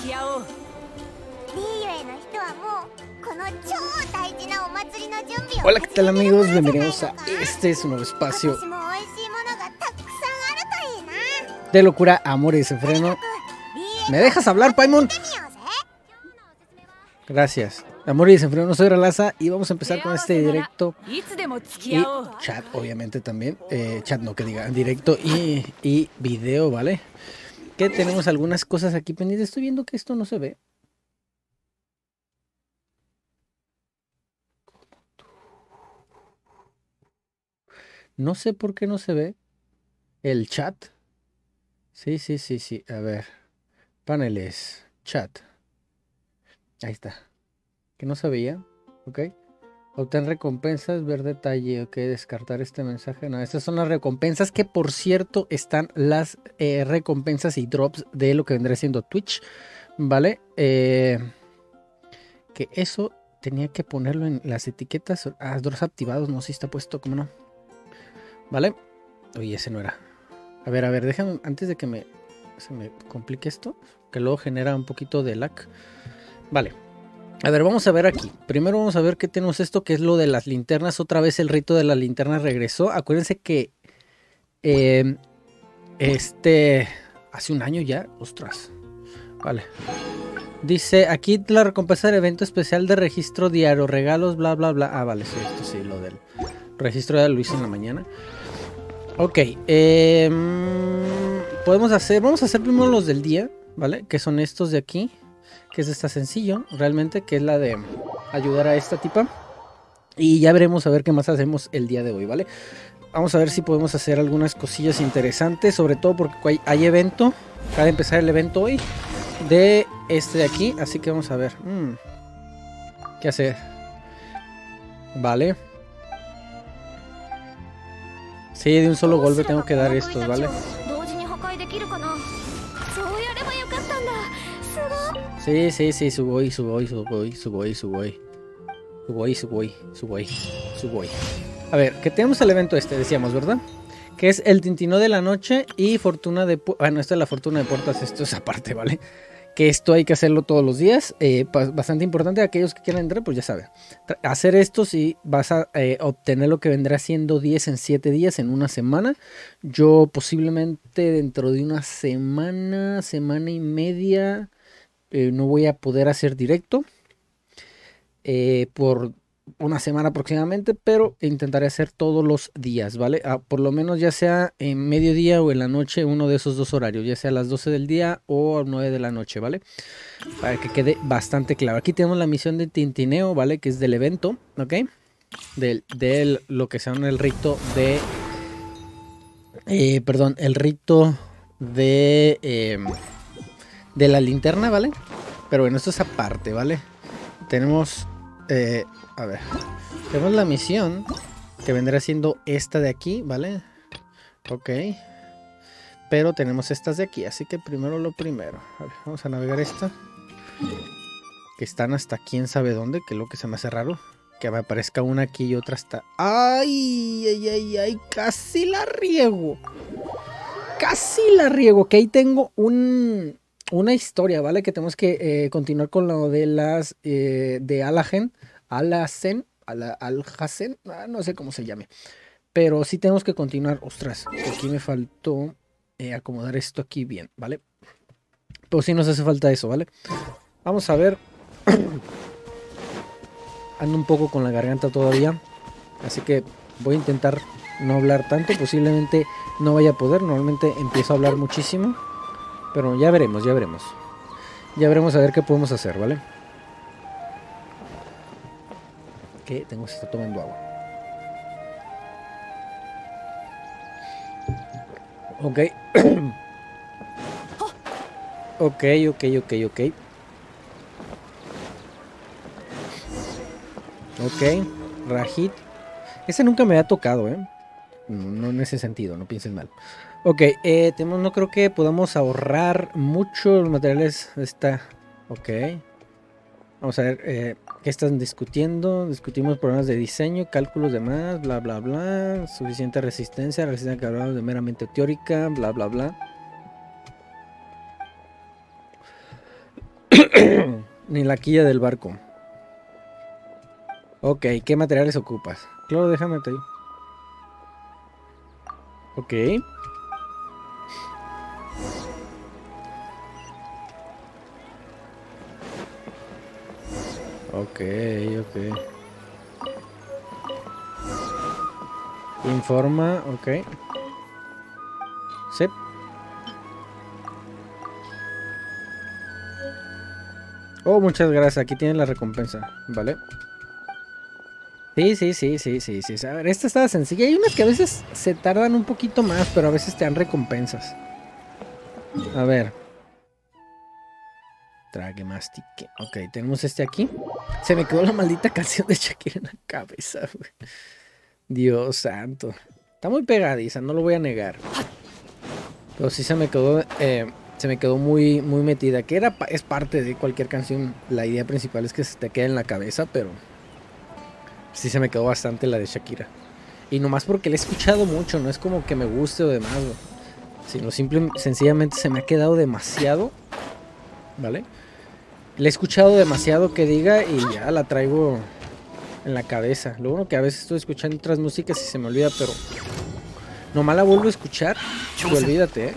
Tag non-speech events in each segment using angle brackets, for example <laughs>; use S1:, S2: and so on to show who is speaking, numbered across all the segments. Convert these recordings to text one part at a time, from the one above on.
S1: 付き合おう
S2: リーユへの人はもうこの超大事なお祭りの準備を
S3: Hola, ¿qué tal
S2: 始めてる
S3: amigos?
S2: 頃じゃない
S3: Bienvenidos
S2: の
S3: a
S2: か
S3: este su nuevo
S2: 今
S3: espacio
S2: 年も美味しいものがたくさんあるといいな
S3: de locura, amor y desenfreno.
S2: リーユ
S3: ¿Me dejas hablar, Paimon?
S2: 見てみようぜ
S3: Gracias. Amor y desenfreno, soy Ralaza y vamos a empezar con este directo
S1: いつでも付き
S3: y
S1: 合おう
S3: chat, obviamente también. Eh, chat no que diga, directo y, y video, ¿vale? tenemos algunas cosas aquí pendientes. Estoy viendo que esto no se ve. No sé por qué no se ve el chat. Sí, sí, sí, sí. A ver. Paneles. Chat. Ahí está. Que no se veía. Ok. Obtén recompensas, ver detalle. Ok, descartar este mensaje. No, estas son las recompensas que por cierto están las eh, recompensas y drops de lo que vendrá siendo Twitch. ¿Vale? Eh, que eso tenía que ponerlo en las etiquetas. Ah, drops activados. No, si está puesto, ¿cómo no? ¿Vale? Oye, ese no era. A ver, a ver, déjame, antes de que me, se me complique esto, que luego genera un poquito de lag. Vale. A ver, vamos a ver aquí. Primero vamos a ver qué tenemos esto, que es lo de las linternas. Otra vez el rito de las linternas regresó. Acuérdense que eh, este hace un año ya. Ostras. Vale. Dice aquí la recompensa del evento especial de registro diario, regalos, bla, bla, bla. Ah, vale, sí, esto sí, lo del registro lo hice en la mañana. Ok, mm, podemos hacer, vamos a hacer primero los del día, ¿vale? Que son estos de aquí, que es esta sencillo, realmente, que es la de ayudar a esta tipa. Y ya veremos a ver qué más hacemos el día de hoy, ¿vale? Vamos a ver si podemos hacer algunas cosillas interesantes, sobre todo porque hay, evento, acaba de empezar el evento hoy de este de aquí, así que vamos a ver. mm, ¿Qué hacer? Vale. Sí, de un solo golpe tengo que dar estos, ¿vale?
S2: 同
S3: Sí, sí, sí, suboy, suboy, suboy, suboy, suboy. Suboy, suboy, suboy, suboy. A ver, que tenemos el evento este, decíamos, ¿verdad? Que es el Tintino de la Noche y Fortuna de... Bueno, esta es la Fortuna de Puertas, esto es aparte, ¿vale? Que esto hay que hacerlo todos los días. eh, bastante importante, aquellos que quieran entrar, pues ya saben. Hacer esto si vas a eh, obtener lo que vendrá siendo 10 en 7 días, en una semana. Yo posiblemente dentro de una semana, semana y media eh, no voy a poder hacer directo eh, por una semana aproximadamente, pero intentaré hacer todos los días, ¿vale? Ah, por lo menos ya sea en mediodía o en la noche, uno de esos dos horarios, ya sea a las 12 del día o a 9 de la noche, ¿vale? Para que quede bastante claro. Aquí tenemos la misión de Tintineo, ¿vale? Que es del evento, ¿ok? Del, del lo que sea el rito de... eh, perdón, el rito de... em, de la linterna, ¿vale? Pero bueno, esto es aparte, ¿vale? Tenemos, eh, a ver, tenemos la misión que vendrá siendo esta de aquí, ¿vale? Ok. Pero tenemos estas de aquí, así que primero lo primero. A ver, vamos a navegar esta. Que están hasta quién sabe dónde, que es lo que se me hace raro. Que me aparezca una aquí y otra hasta... ¡Ay! ¡Ay, ay, ay! Casi la riego. Casi la riego. Que ahí tengo un, una historia, ¿vale? Que tenemos que eh, continuar con lo de las eh, de Alagen, Alacen, Ala- Alhacen, ah, no sé cómo se llame. Pero sí tenemos que continuar. Ostras, aquí me faltó eh, acomodar esto aquí bien, ¿vale? Pero sí nos hace falta eso, ¿vale? Vamos a ver. <coughs> Ando un poco con la garganta todavía. Así que voy a intentar no hablar tanto. Posiblemente no vaya a poder. Normalmente empiezo a hablar muchísimo. Pero ya veremos, ya veremos. Ya veremos a ver qué podemos hacer, ¿vale? Que tengo que estar tomando agua. Ok. <coughs> ok, ok, ok, ok. Ok. Rajit. Ese nunca me ha tocado, ¿eh? No, no en ese sentido, no piensen mal. Ok, eh, tenemos, no creo que podamos ahorrar mucho los materiales. Está. Ok. Vamos a ver eh, qué están discutiendo. Discutimos problemas de diseño, cálculos de más, bla, bla, bla. Suficiente resistencia, resistencia que hablamos de meramente teórica, bla, bla, bla. <clears throat> Ni la quilla del barco. Ok, ¿qué materiales ocupas? Claro, déjame te. Ok. Ok, ok. Informa, ok. Sí. Oh, muchas gracias. Aquí tienen la recompensa. Vale. Sí, sí, sí, sí, sí, sí. A ver, esta estaba sencilla. Hay unas que a veces se tardan un poquito más, pero a veces te dan recompensas. A ver. Trague mastique. Ok, tenemos este aquí. Se me quedó la maldita <laughs> canción de Shakira en la cabeza, güey. Dios santo. Está muy pegadiza, no lo voy a negar. Pero sí se me quedó, eh, se me quedó muy, muy metida. Que era, es parte de cualquier canción. La idea principal es que se te quede en la cabeza, pero sí se me quedó bastante la de Shakira. Y nomás porque la he escuchado mucho, no es como que me guste o demás, sino simplemente, sencillamente se me ha quedado demasiado, ¿vale? Le he escuchado demasiado que diga y ya la traigo en la cabeza. Lo bueno que a veces estoy escuchando otras músicas y se me olvida, pero nomás la vuelvo a escuchar y olvídate, ¿eh?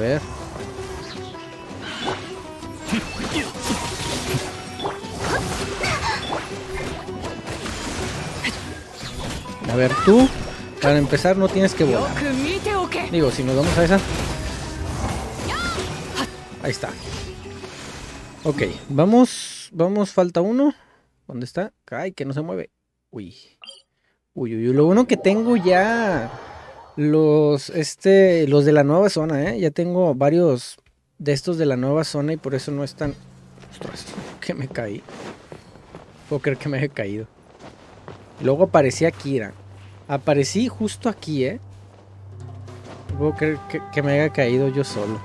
S3: Ver. A ver, tú, para empezar, no tienes que volar. Digo, si nos vamos a esa. Ahí está. Ok, vamos, vamos, falta uno. ¿Dónde está? Ay, que no se mueve. Uy. Uy, uy, uy. Lo bueno que tengo ya los, este, los de la nueva zona, ¿eh? Ya tengo varios de estos de la nueva zona y por eso no están... Ostras, que me caí. Puedo creer que me haya caído. Luego aparecí Akira. Aparecí justo aquí, ¿eh? Puedo creer que, que me haya caído yo solo.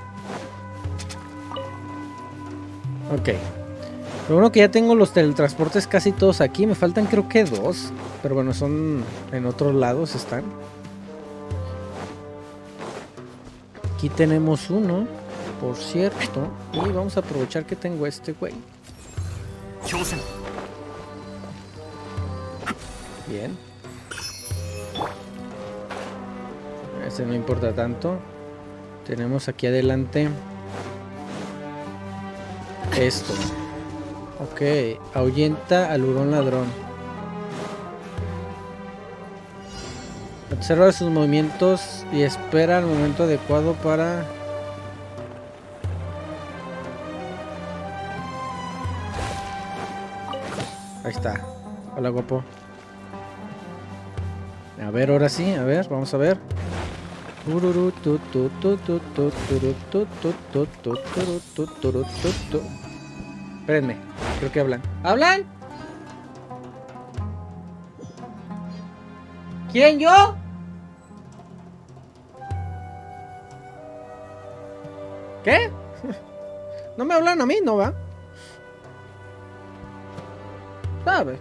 S3: Ok. Lo bueno que ya tengo los teletransportes casi todos aquí. Me faltan creo que dos. Pero bueno, son en otros lados están. Aquí tenemos uno, por cierto. Y vamos a aprovechar que tengo este güey. Bien. Este no importa tanto. Tenemos aquí adelante esto. Ok, ahuyenta al hurón ladrón. Observa sus movimientos y espera el momento adecuado para... Ahí está. Hola, guapo. A ver, ahora sí, a ver, vamos a ver. Espérenme, creo que hablan. ¿Hablan? ¿Quién yo? ¿Qué? No me hablan a mí, ¿no va? ¿Sabe?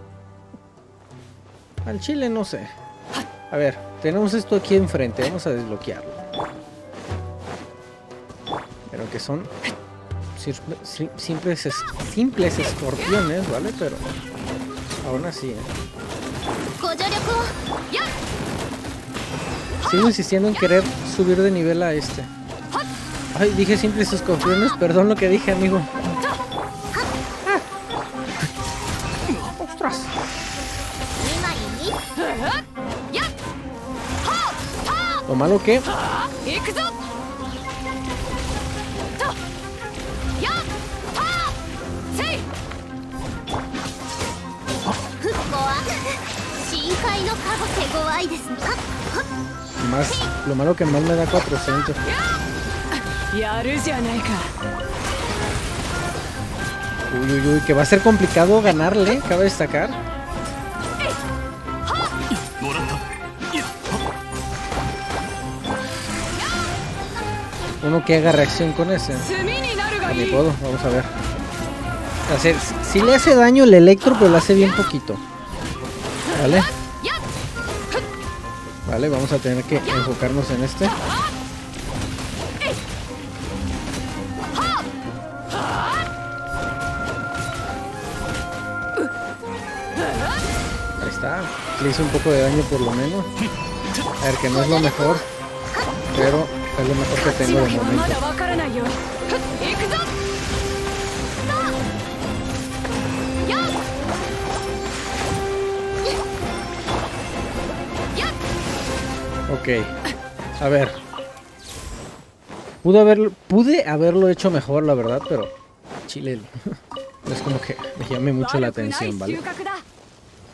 S3: Al chile no sé. A ver, tenemos esto aquí enfrente. Vamos a desbloquearlo. Pero que son simples, simples escorpiones, ¿vale? Pero aún así, ¿eh? Sigo insistiendo en querer subir de nivel a este. Ay, dije simples escorpiones, perdón lo que dije, amigo. ¡Ostras! Lo malo que... Más, lo malo que más me da 400. Uy, uy, uy, que va a ser complicado ganarle, cabe destacar. Uno que haga reacción con ese. A
S4: mi
S3: podo, vamos a ver. Si le hace daño el electro, pues pero lo hace bien poquito. ¿Vale? Vale, vamos a tener que enfocarnos en este. Le hice un poco de daño por lo menos. A ver, que no es lo mejor, pero es lo mejor que tengo de momento. Ok, a ver. Pude, haber, pude haberlo hecho mejor, la verdad, pero chile. <laughs> es como que me llame mucho la atención, ¿vale?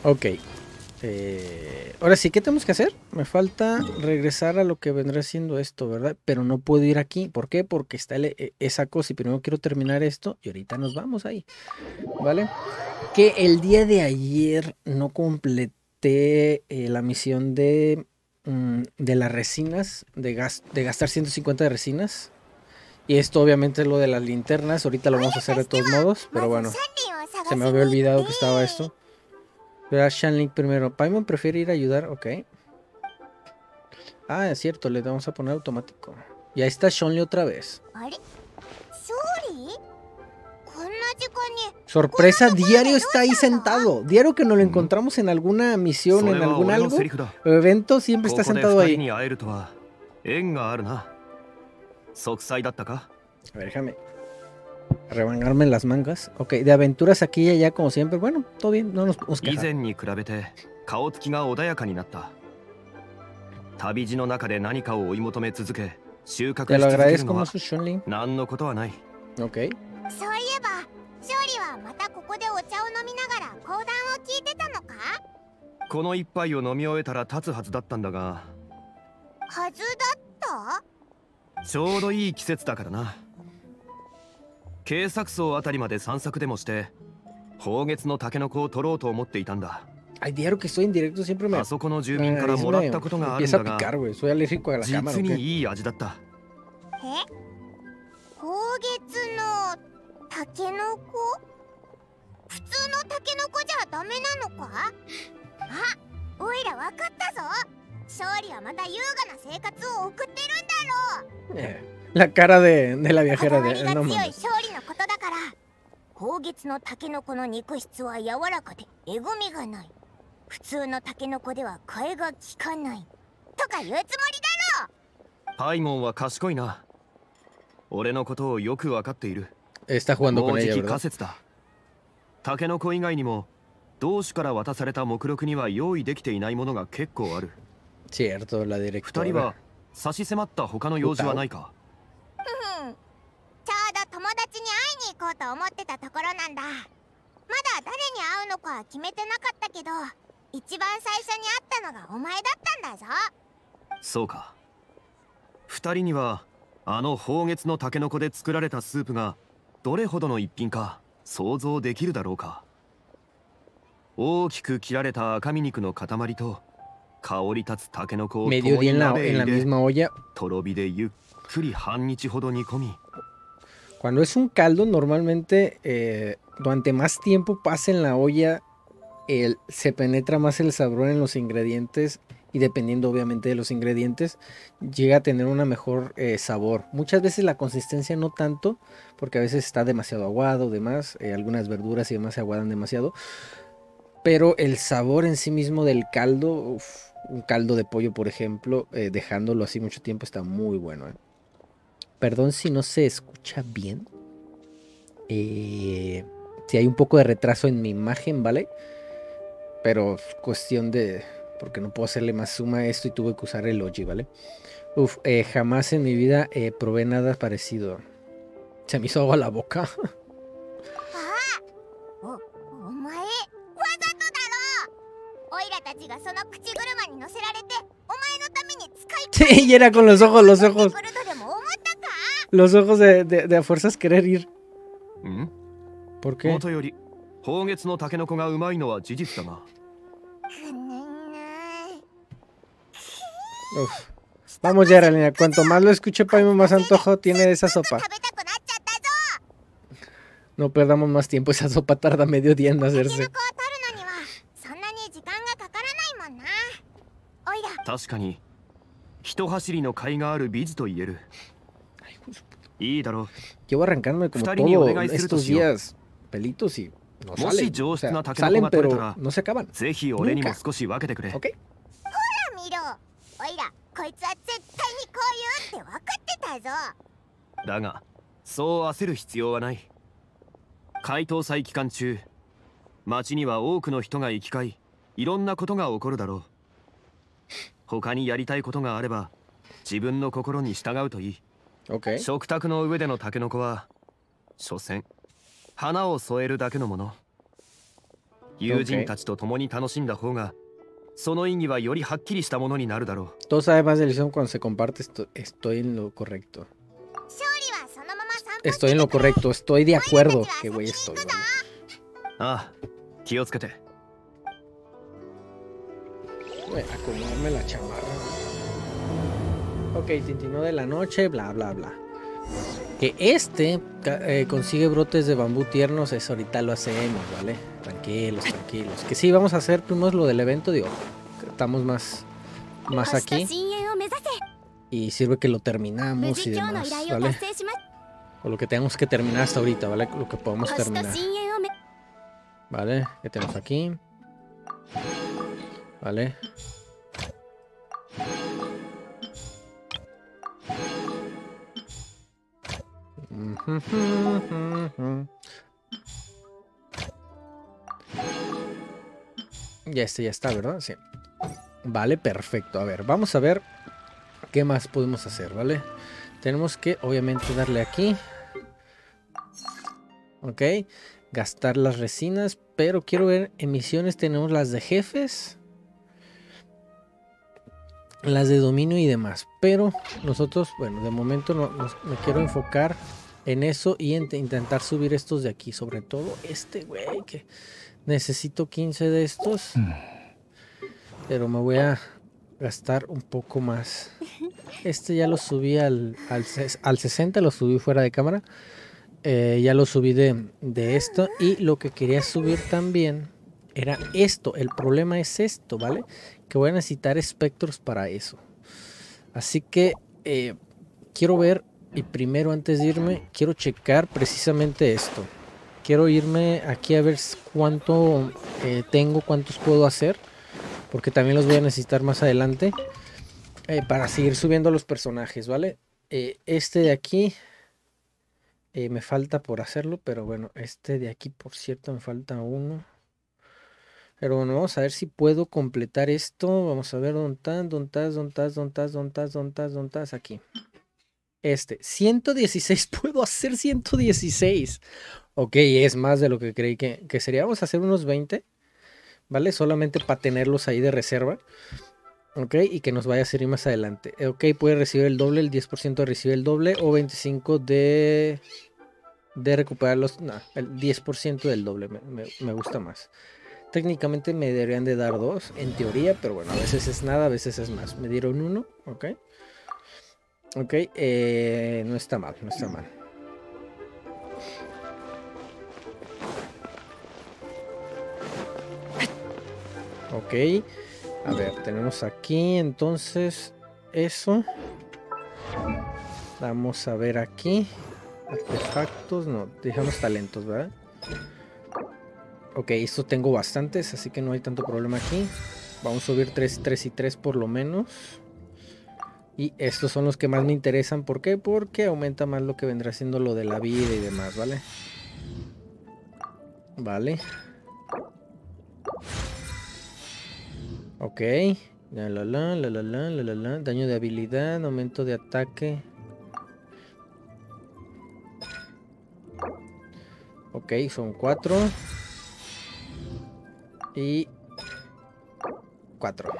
S3: Ok. Eh, ahora sí, ¿qué tenemos que hacer? Me falta regresar a lo que vendrá siendo esto, ¿verdad? Pero no puedo ir aquí. ¿Por qué? Porque está eh, esa cosa y primero quiero terminar esto y ahorita nos vamos ahí. ¿Vale? Que el día de ayer no completé eh, la misión de, mm, de las resinas, de, de gastar 150 de resinas. Y esto obviamente es lo de las linternas. Ahorita lo vamos a hacer de todos modos, pero bueno, se me había olvidado que estaba esto. Verá Shanlink primero. Paimon prefiere ir a ayudar. Ok. Ah, es cierto. Le vamos a poner automático. Y ahí está Shonli otra vez. Sorpresa, diario está ahí sentado. Diario que nos lo encontramos en alguna misión, en algún algo, evento, siempre está sentado ahí. A ver, déjame rebangarme las mangas. Ok, de aventuras aquí y allá como siempre. Bueno, todo bien, no nos podemos
S5: 以
S3: quejar.
S5: 前に比べて顔つきが穏やかになった旅路の中で何かを追い求め続け収穫
S3: Te
S5: し
S3: lo
S5: 続ける
S3: agradezco
S5: のは
S3: mucho, Shanley.
S5: 何のことはない
S3: Ok.
S1: そういえば勝利はまたここでお茶を飲みながら講談を聞いてたのか
S5: この一杯を飲み終えたら立つはずだったんだが
S1: はずだった
S5: ちょうどいい季節だからな 警察層あたりまで散策でもして宝月のタケノコを取ろうと思っていたんだ。
S3: Ay, diario que estoy en directo siempre me,
S5: あそこの住民からもらったことがあるんだが
S3: picar, güey. Soy alérgico a la cámara.
S5: 実
S3: ¿o
S5: に
S3: qué?
S5: いい味だった。
S1: え？宝月のタケノコ普通のタケノコじゃダメなのか？あおいらわかったぞ。勝利はまた優雅な生活を送ってるんだろう。
S3: Eh, La cara de, de la
S1: こ
S3: viajera de...
S1: が
S3: No
S1: 強い
S3: mames.
S1: 勝利のことだから。宝月のタケノコの肉質は柔らかでえぐみがない。普通のタケノコでは替えが効かない。とか言うつもりだ
S5: パイモンは賢いな。俺のことをよくわかっている。
S3: Está jugando
S5: も
S3: con ella,
S5: き
S3: ¿verdad?
S5: 仮説だ。タケノコ以外にも同種から渡された目録には用意できていないものが結構ある。
S3: Cierto, la
S5: 二
S3: directora.
S5: 人は差し迫った他の用事はないか？
S1: うん。ちょうど友達に会いに行こうと思ってたところなんだ。まだ誰に会うのかは決めてなかったけど一番最初に会ったのがお前だったんだぞ。
S5: そうか。二人にはあの宝月のタケノコで作られたスープがどれほどの一品か想像できるだろうか。大きく切られた赤身肉の塊と香り立つタケノコを共に鍋入れ.とろ火でゆっ
S3: Cuando es un caldo, normalmente eh, durante más tiempo pasa en la olla, se penetra más el sabor en los ingredientes y dependiendo obviamente de los ingredientes, llega a tener una mejor eh, sabor. Muchas veces la consistencia no tanto, porque a veces está demasiado aguado, demás, eh, algunas verduras y demás se aguadan demasiado, pero el sabor en sí mismo del caldo, un caldo de pollo por ejemplo, dejándolo así mucho tiempo está muy bueno. Perdón si no se escucha bien. Eh, si hay un poco de retraso en mi imagen, ¿vale? Pero cuestión de... Porque no puedo hacerle más suma a esto y tuve que usar el Logi, ¿vale? Uf, eh, jamás en mi vida eh, probé nada parecido. Se me hizo agua la boca. Sí, y era con los ojos, los ojos Los ojos de, de- de a fuerzas querer ir.
S5: ん
S3: ¿Por qué?
S5: 元より宝月のタケノコがうまいのは事実だが
S1: くぬんぬ
S3: Uf, Vamos, Geraldine. Cuanto más lo escuche Paimon, más antojo tiene de esa sopa.
S2: 食べたくなっちゃったぞ
S3: No perdamos más tiempo. Esa sopa tarda medio día en
S2: タケノ
S3: hacerse.
S2: コを取るのにはそんなに時間がかからないもんなおいら
S5: 確かに人走りの甲斐がある美女と言えるいいだろ
S3: Llevo arrancándome como
S5: Está ni
S3: todo
S5: Odegai
S3: estos días. Pelitos y no salen. O
S5: 上質
S3: sea, salen
S5: が取れた
S3: pero
S5: ら
S3: no se acaban.
S5: うぜひ俺にも少し分けてくれ
S3: ¿Ok?
S2: 見ろおいらこいつは絶対にこう言うって分かってたぞ
S5: だがそう焦る必要はない解凍祭期間中町には多くの人が行き交いいろんなことが起こるだろう他にやりたいことがあれば自分の心に従うといい
S3: Okay.
S5: 食卓の上でのタケノコは、所詮、花を添えるだけのもの。友人たちと共に楽しんだ方が、その意義はよりはっきりしたものになるだろ
S3: う。どうさえばゼ
S2: リソン、この
S5: セコンパ
S3: ーティスト、Ok, tintinó de la noche, bla, bla, bla. Que este eh, consigue brotes de bambú tiernos, eso ahorita lo hacemos, ¿vale? Tranquilos, tranquilos. Que sí, vamos a hacer primero lo del evento, digo, estamos más, más aquí. Y sirve que lo terminamos y demás, ¿vale? O lo que tenemos que terminar hasta ahorita, ¿vale? Lo que
S2: podamos
S3: terminar. ¿Vale? ¿Qué tenemos aquí? ¿Vale? vale Ya este ya está, ¿verdad? Sí. Vale, perfecto. A ver, vamos a ver qué más podemos hacer, ¿vale? Tenemos que, obviamente, darle aquí. Ok gastar las resinas, pero quiero ver emisiones, tenemos las de jefes, las de dominio y demás, pero nosotros, bueno, de momento no, me quiero enfocar en eso y en intentar subir estos de aquí, sobre todo este, güey, que necesito 15 de estos, pero me voy a gastar un poco más. Este ya lo subí al, al, al 60, lo subí fuera de cámara. Eh, ya lo subí de, de esto. Y lo que quería subir también era esto. El problema es esto, ¿vale? Que voy a necesitar espectros para eso. Así que eh, quiero ver. Y primero, antes de irme, quiero checar precisamente esto. Quiero irme aquí a ver cuánto eh, tengo, cuántos puedo hacer. Porque también los voy a necesitar más adelante. eh, para seguir subiendo los personajes, ¿vale? Eh, este de aquí me falta por hacerlo, pero bueno, este de aquí, por cierto, me falta uno. Pero bueno, vamos a ver si puedo completar esto. Vamos a ver dónde estás, dónde estás, dónde estás, dónde estás, dónde estás, dónde estás, dónde estás, aquí. Este, 116, <laughs> puedo hacer 116. Ok, es más de lo que creí que, que sería. Vamos a hacer unos 20, ¿vale? Solamente para tenerlos ahí de reserva. Ok, y que nos vaya a servir más adelante. Ok, puede recibir el doble, el 10% de recibir el doble o 25 de de recuperar los... No, el 10% del doble me, me- me gusta más. Técnicamente me deberían de dar dos, en teoría, pero bueno, a veces es nada, a veces es más. Me dieron uno, ok. Ok, eh, no está mal, no está mal. Ok. A ver, tenemos aquí entonces eso. Vamos a ver aquí. Artefactos, no, dejamos talentos, ¿verdad? Ok, esto tengo bastantes, así que no hay tanto problema aquí. Vamos a subir 3, 3 y 3 por lo menos. Y estos son los que más me interesan. ¿Por qué? Porque aumenta más lo que vendrá siendo lo de la vida y demás, ¿vale? Vale. Ok. La la la, la la la, la la. Daño de habilidad, aumento de ataque. Ok, son cuatro. Y cuatro.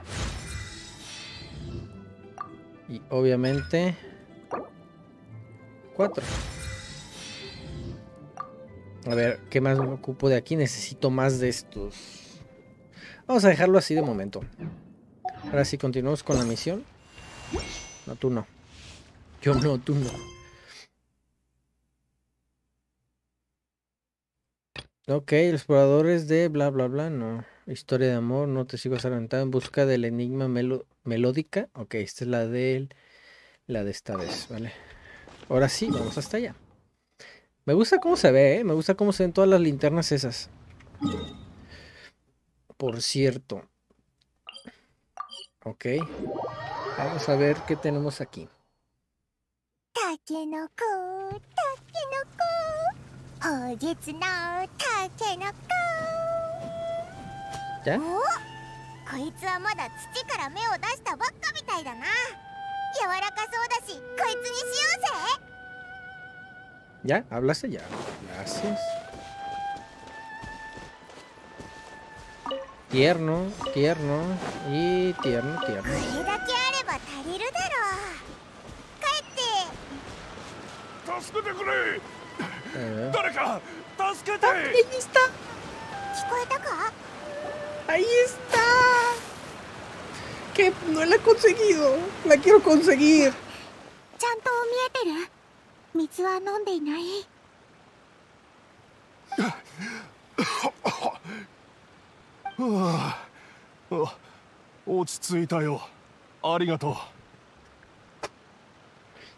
S3: Y obviamente cuatro. A ver, ¿qué más me ocupo de aquí? Necesito más de estos. Vamos a dejarlo así de momento. Ahora sí, continuamos con la misión. No, tú no. Yo no, tú no. Ok, exploradores de bla bla bla, no. Historia de amor, no te sigo adelantado en busca del enigma melódica. Ok, esta es la de la de esta vez, ¿vale? Ahora sí, vamos hasta allá. Me gusta cómo se ve, ¿eh? Me gusta cómo se ven todas las linternas esas. Por cierto. Ok. Vamos a ver qué tenemos aquí.
S1: たけのこたけのこいつはまだ土から芽を出したばっかみたいだな柔らかそうだしこいつにしようぜ
S3: ¿Ya? ¿Hablaste ya? Gracias. Tierno, tierno y tierno,
S1: こ
S3: tierno.
S1: れだけあれば足りるだろう帰って
S6: 助けてくれ
S3: Eh,
S6: 誰か助けて
S3: ¡Ahí está! Que no la he conseguido. La quiero conseguir.
S1: ちゃんと見えてる水は飲んでいない
S6: はああ落ち着いたよありがと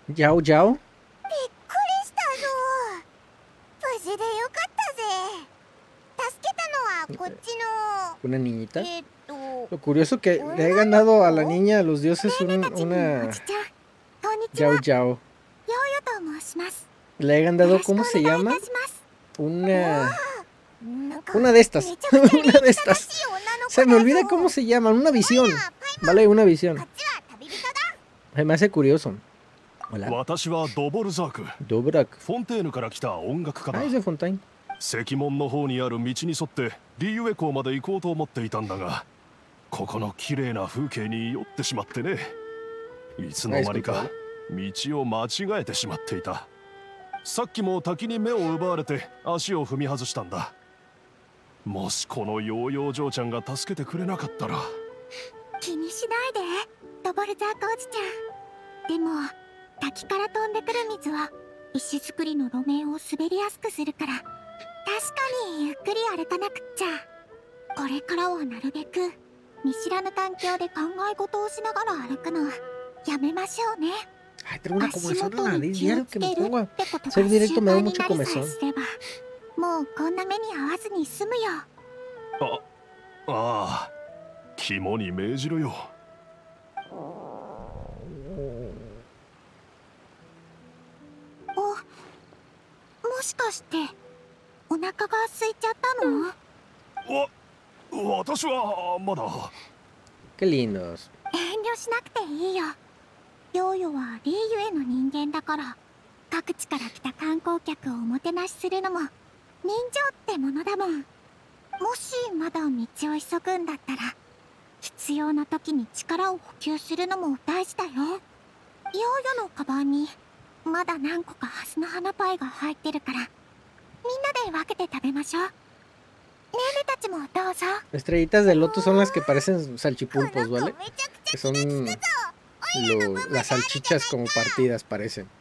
S6: う
S3: Yao, yao.
S1: びっくりしたぞ無事でよかったぜ助けた Este,
S3: una niñita.
S1: Eh,
S3: Lo curioso que le he ganado a la niña los dioses una Yao Yao. Le he ganado, ¿cómo se llama? Una... <laughs> Una de estas. una de estas. Se me olvida cómo se llama. Una visión. Vale, una visión. Me hace curioso. Hola. Dobrak. Ah, es Fontaine.
S6: 石門の方にある道に沿ってリーウェ港まで行こうと思っていたんだがここの綺麗な風景に酔ってしまってね。いつの間にか道を間違えてしまっていた。さっきも滝に目を奪われて足を踏み外したんだ。もしこのヨーヨー嬢ちゃんが助けてくれなかったら。
S1: 気にしないでドボルザークおじちゃん。でも滝から飛んでくる水は石造りの路面を滑りやすくするから確かにゆっくり歩かなくっちゃこれからはなるべく見知らぬ環境で考え事をしながら歩くのやめましょうね
S3: Ay, tengo una
S1: 足
S3: comezón en la
S1: 元に
S3: nariz.
S1: 気を
S3: Diario
S1: つ
S3: que
S1: け
S3: me
S1: る
S3: pongo a
S1: ってことが
S3: hacer
S1: 習
S3: directo me da mucho comezón.
S1: すればもうこんな目に遭わずに済むよ
S6: あああ肝に銘じろよ
S1: おもしかしてお腹が空いちゃったの、
S6: わ私はまだ。
S3: Qué lindos.
S1: 遠慮しなくていいよ。ヨーヨはリーユへの人間だから各地から来た観光客をおもてなしするのも人情ってものだもん。もしまだ道を急ぐんだったら必要な時に力を補給するのも大事だよ。ヨーヨのカバンにまだ何個かハスの花パイが入ってるからみんなで分けて食べましょうねえねたちもどうぞ
S3: Estrellitas de loto son las que parecen salchipulpos,
S1: この子
S3: ¿vale?
S1: めちゃくち
S3: Que son lo- las salchichas como partidas, parecen. <laughs>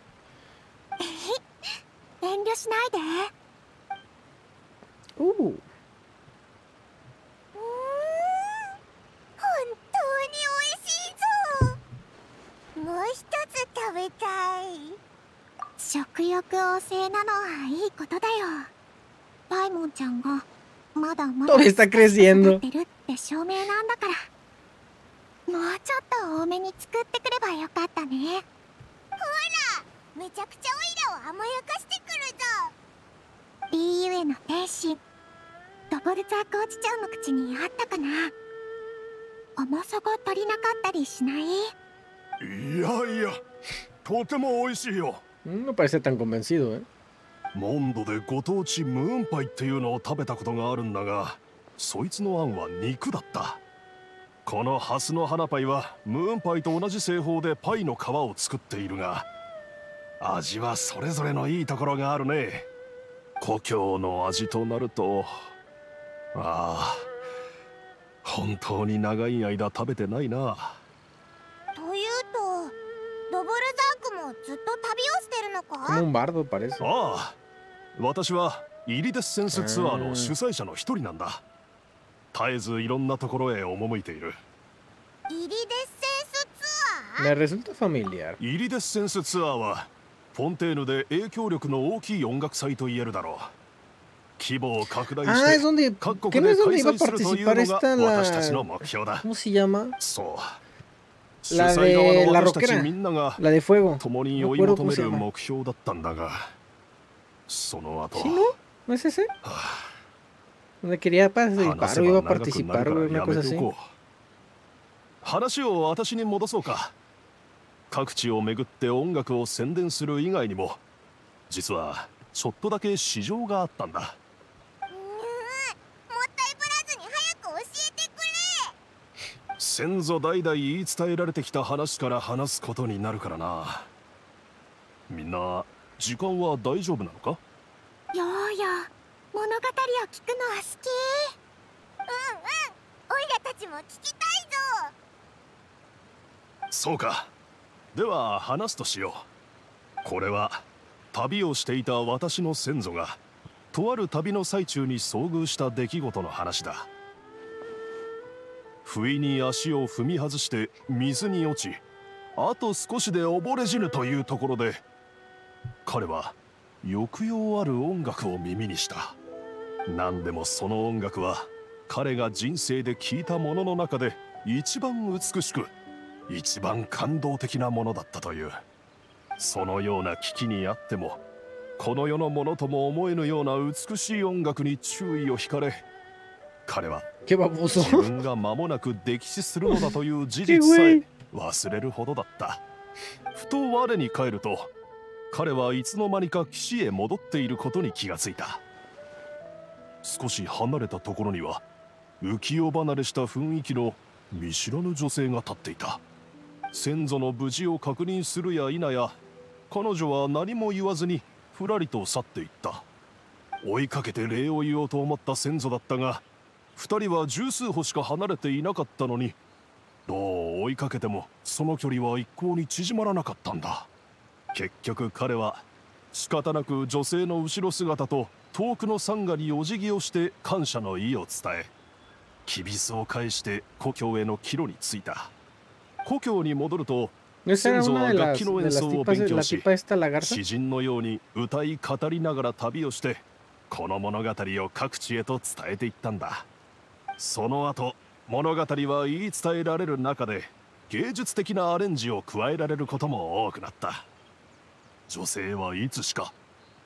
S1: ゃ遠慮しないで
S3: Uh,
S1: 食欲旺盛なのはいいことだよ。パイモンちゃんがまだまだってるって証明なんだから。もうちょっと多めに作ってくればよかったね。ほらめちゃくちゃオイラを甘やかしてくるぞ。リーユへの天使ドボルザークおじちゃんの口にあったかな。甘さが足りなかったりしない？
S6: いやいやとても美味しいよ
S3: no parece tan convencido, ¿eh?
S6: モンドでご当地ムーンパイっていうのを食べたことがあるんだがそいつのあんは肉だったこのハスの花パイはムーンパイと同じ製法でパイの皮を作っているが味はそれぞれのいいところがあるね故郷の味となるとああ本当に長い間食べてないな
S3: como un bardo, parece.
S6: ああ私はイリデッセンスツアーの主催者の一人なんだ絶えずいろんなところへ赴いている
S2: イリデッセンスツアー？
S6: イリデッセンスツアーはフォンテーヌで影響力の大きい音楽祭と言えるだろう規模を拡大
S3: Ah,
S6: して.各
S3: ¿Qué
S6: 国で開催するというのが私たちの.目標だ.そう主
S3: La de
S6: の
S3: la
S6: 私たち
S3: rockera.
S6: みんなが
S3: La de fuego.
S6: 共に
S3: No
S6: 追い
S3: recuerdo
S6: 求
S3: cómo
S6: め
S3: se
S6: る
S3: llama.
S6: 目標だったんだがその後
S3: ¿Sí, no? ¿No es ese? Donde quería participar o iba
S6: ば
S3: a participar,
S6: るか
S3: güey,
S6: ら
S3: una cosa
S6: て
S3: así.
S6: 話を私に戻そうか各地を巡って音楽を宣伝する以外にも実はちょっとだけ市場があったんだ
S2: うーんもったいぶらずに早く教えてくれ
S6: 先祖代々言い伝えられてきた話から話すことになるからな。みんな時間は大丈夫なのか？
S2: ようよ物語を聞くのは好き。うんうんオイラたちも聞きたいぞ。
S6: そうか。では話すとしよう。これは旅をしていた私の先祖がとある旅の最中に遭遇した出来事の話だ不意に足を踏み外して水に落ちあと少しで溺れ死ぬというところで彼は抑揚ある音楽を耳にした。何でもその音楽は彼が人生で聴いたものの中で一番美しく一番感動的なものだったという。そのような危機にあってもこの世のものとも思えぬような美しい音楽に注意を惹かれ彼は
S3: Qué
S6: 自
S3: baboso.
S6: 分が間もなく溺死するのだという事実さえ忘れるほどだった。ふと我に返ると彼はいつの間にか岸へ戻っていることに気がついた。少し離れたところには浮世離れした雰囲気の見知らぬ女性が立っていた。先祖の無事を確認するや否や彼女は何も言わずにふらりと去っていった。追いかけて礼を言おうと思った先祖だったが二人は十数歩しか離れていなかったのにどう追いかけてもその距離は一向に縮まらなかったんだ。結局彼は仕方なく女性の後ろ姿と遠くのサンガにお辞儀をして感謝の意を伝えきびすを返して故郷への帰路に着いた。故郷に戻ると
S3: ¿No esa era
S6: Senzo
S3: una de
S6: ga
S3: las,
S6: kino
S3: de las
S6: enso o
S3: tipas, la
S6: benkyou shi,
S3: tipa esta lagarta?
S6: 詩人のように歌い語りながら旅をしてこの物語を各地へと伝えていったんだその後物語は言い伝えられる中で芸術的なアレンジを加えられることも多くなった。女性はいつしか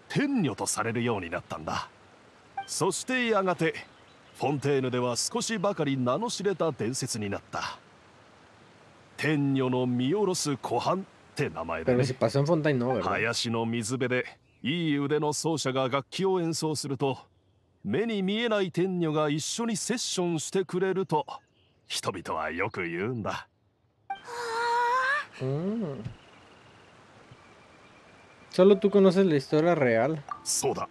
S6: 天女とされるようになったんだ。そしてやがてフォンテーヌでは少しばかり名の知れた伝説になった。天女の見下ろす湖畔って名前で
S3: Pero
S6: ね.林の水辺でいい腕の奏者が楽器を演奏すると目に見えない天女が一緒にセッションしてくれると人々はよく言うんだ
S3: Mm. Solo tú conoces la historia real.
S6: そうだ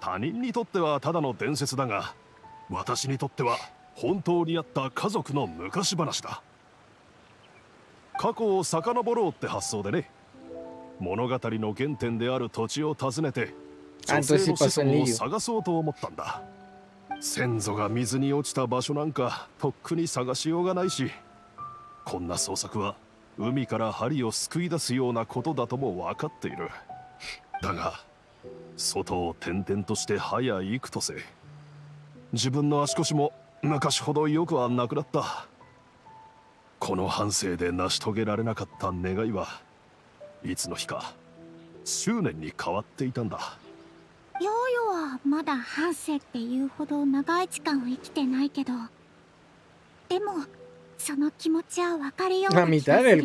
S6: 他人にとってはただの伝説だが私にとっては本当にあった家族の昔話だ過去を遡ろうって発想でね物語の原点である土地を訪ねて
S3: あ
S6: 女性の子孫を探そうと思ったんだ。先祖が水に落ちた場所なんかとっくに探しようがないしこんな捜索は海から針を救い出すようなことだとも分かっている。だが外を転々として早幾とせ自分の足腰も昔ほどよくはなくなった。この半生で成し遂げられなかった願いはいつの日か執念に変わっていたんだ。
S2: ヨーヨはまだ半生っていうほど長い時間を生きてないけどでもその気持ちは分かるような気がする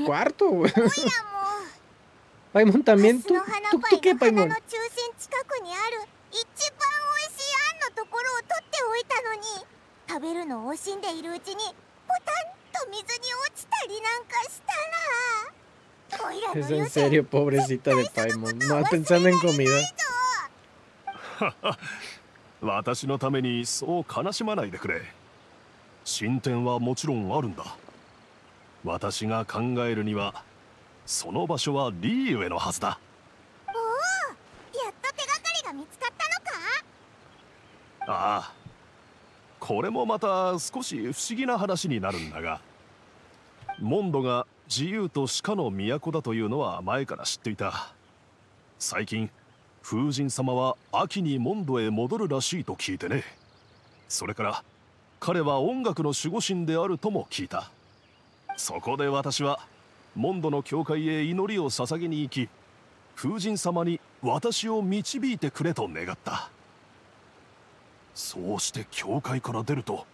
S3: Paimon
S2: ハ
S3: también.
S2: ス
S3: ¿Tú, tú,
S2: パ
S3: tú
S2: イ
S3: qué, Paimon?
S2: の中心近くにある一番美味しいあんのところを取っておいたのに食べるのを惜しんでいるうちにポタンと水に落ちたりなんかしたら
S3: Es
S2: 言
S3: en serio, pobrecita de Paimon. Más pensando en comida. <laughs>
S6: 私のためにそう悲しまないでくれ。進展はもちろんあるんだ。私が考えるにはその場所はリーウェのはずだ。
S2: お
S6: お
S1: やっと手がかりが見つかった
S6: のか？ああこれもまた少し不思議な話になるんだが。モンドが自由と鹿の都だというのは前から知っていた。最近風神様は秋にモンドへ戻るらしいと聞いてね。それから彼は音楽の守護神であるとも聞いた。そこで私はモンドの教会へ祈りを捧げに行き風神様に私を導いてくれと願った。そうして教会から出ると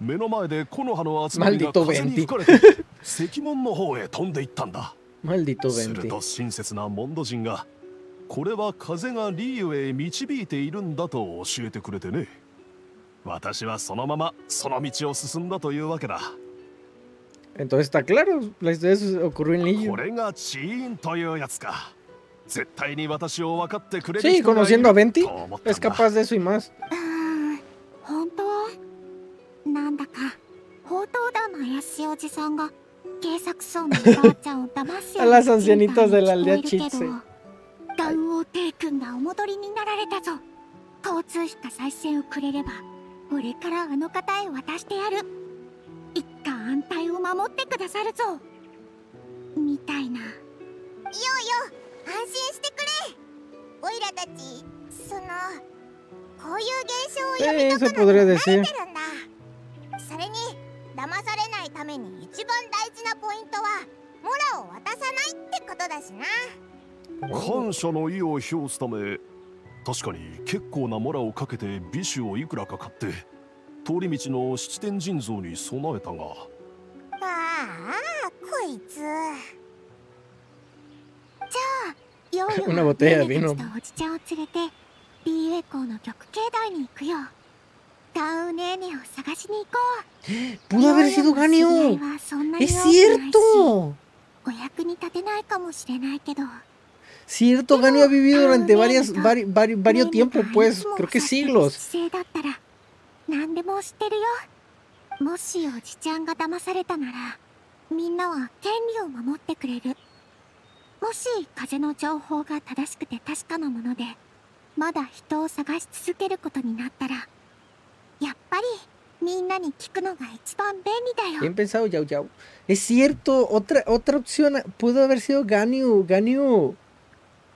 S6: 目の前で木の葉の集まりが風に吹かれて石門の方へ飛んでいったんだ。する.と親切なモンド人がこれは風がリーユへ導いているんだと教えてくれてね私はそのままその道を進んだというわけだ
S3: Entonces está claro, se ocurrió en
S6: こ.れがチーンというやつか絶対に私を分かってくれる
S3: Sí, conociendo a
S6: る
S3: Venti, es
S6: だ
S3: capaz de eso y más.
S1: 本当なんだか宝刀団の怪しいおじさんが警察そうなおばあちゃんを騙すよう
S3: A
S1: な
S3: las ancianitas de la aldea Chitse.
S1: ガウオテイ君がお戻りになられたぞ。交通費か再選をくれれば俺からあの方へ渡してやる。一家安泰を守ってくださるぞ。みたいな。ようよ安心してくれ。オイラたちそのこういう現象を読み
S3: Eh,
S1: 解くのに
S3: podría
S1: 慣れ.てるんだ。それに騙されないために一番大事なポイントはモラを渡さないってことだしな
S6: 感謝の意を表すため確かに結構なモラをかけて美酒をいくらか買って通り道の七天神像に備えたが。
S1: ああこいつ。<laughs> じゃあようよ
S3: Una botella de
S1: ネとおじちゃんを連れて BA 校の曲境内に行くよ。ガウネーネを探しに行こう.お役に立てないかもしれないけど
S3: Cierto, Gani ha vivido durante varios tiempos, pues, creo que siglos. Bien pensado, Yao Yao. Es cierto, otra, opción pudo haber sido Ganyu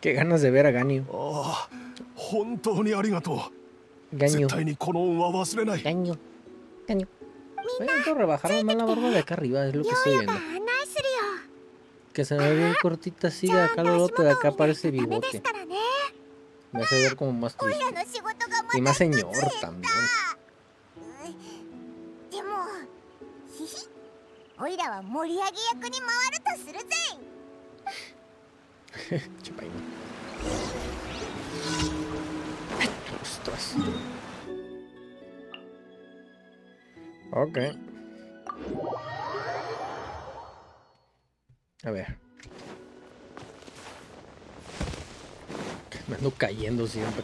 S3: Qué ganas de ver a Ganyu. Ganyu. Ganyu. Ganyu. Bueno, rebajaron más la barba de acá arriba, es lo que estoy viendo. Que se me ve cortita así de acá lo otro, de acá parece bigote. Me hace ver como más triste. Y más señor también.
S1: オイラは盛り上げ役に回るとするぜ
S3: Chupaín. Ostras. Ok. A ver. Me ando cayendo siempre.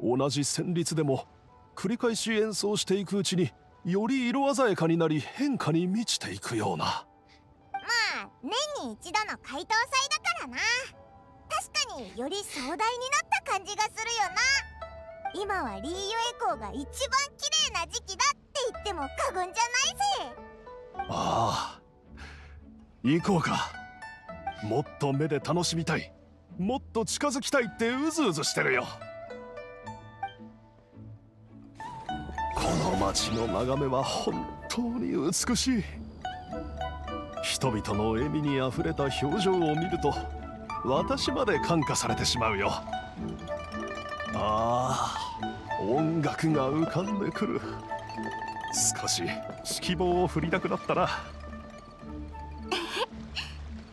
S6: 同じ旋律でも繰り返し演奏していくうちにより色鮮やかになり変化に満ちていくような。
S1: まあ年に一度の解凍祭だからな。確かにより壮大になった感じがするよな。今はリーユエコーが一番綺麗な時期だって言っても過言じゃないぜ。
S6: ああ行こうか。もっと目で楽しみたい。もっと近づきたいってうずうずしてるよ街の眺めは本当に美しい。人々の笑みにあふれた表情を見ると私まで感化されてしまうよ。ああ音楽が浮かんでくる。少し指揮棒を振りたくなったな。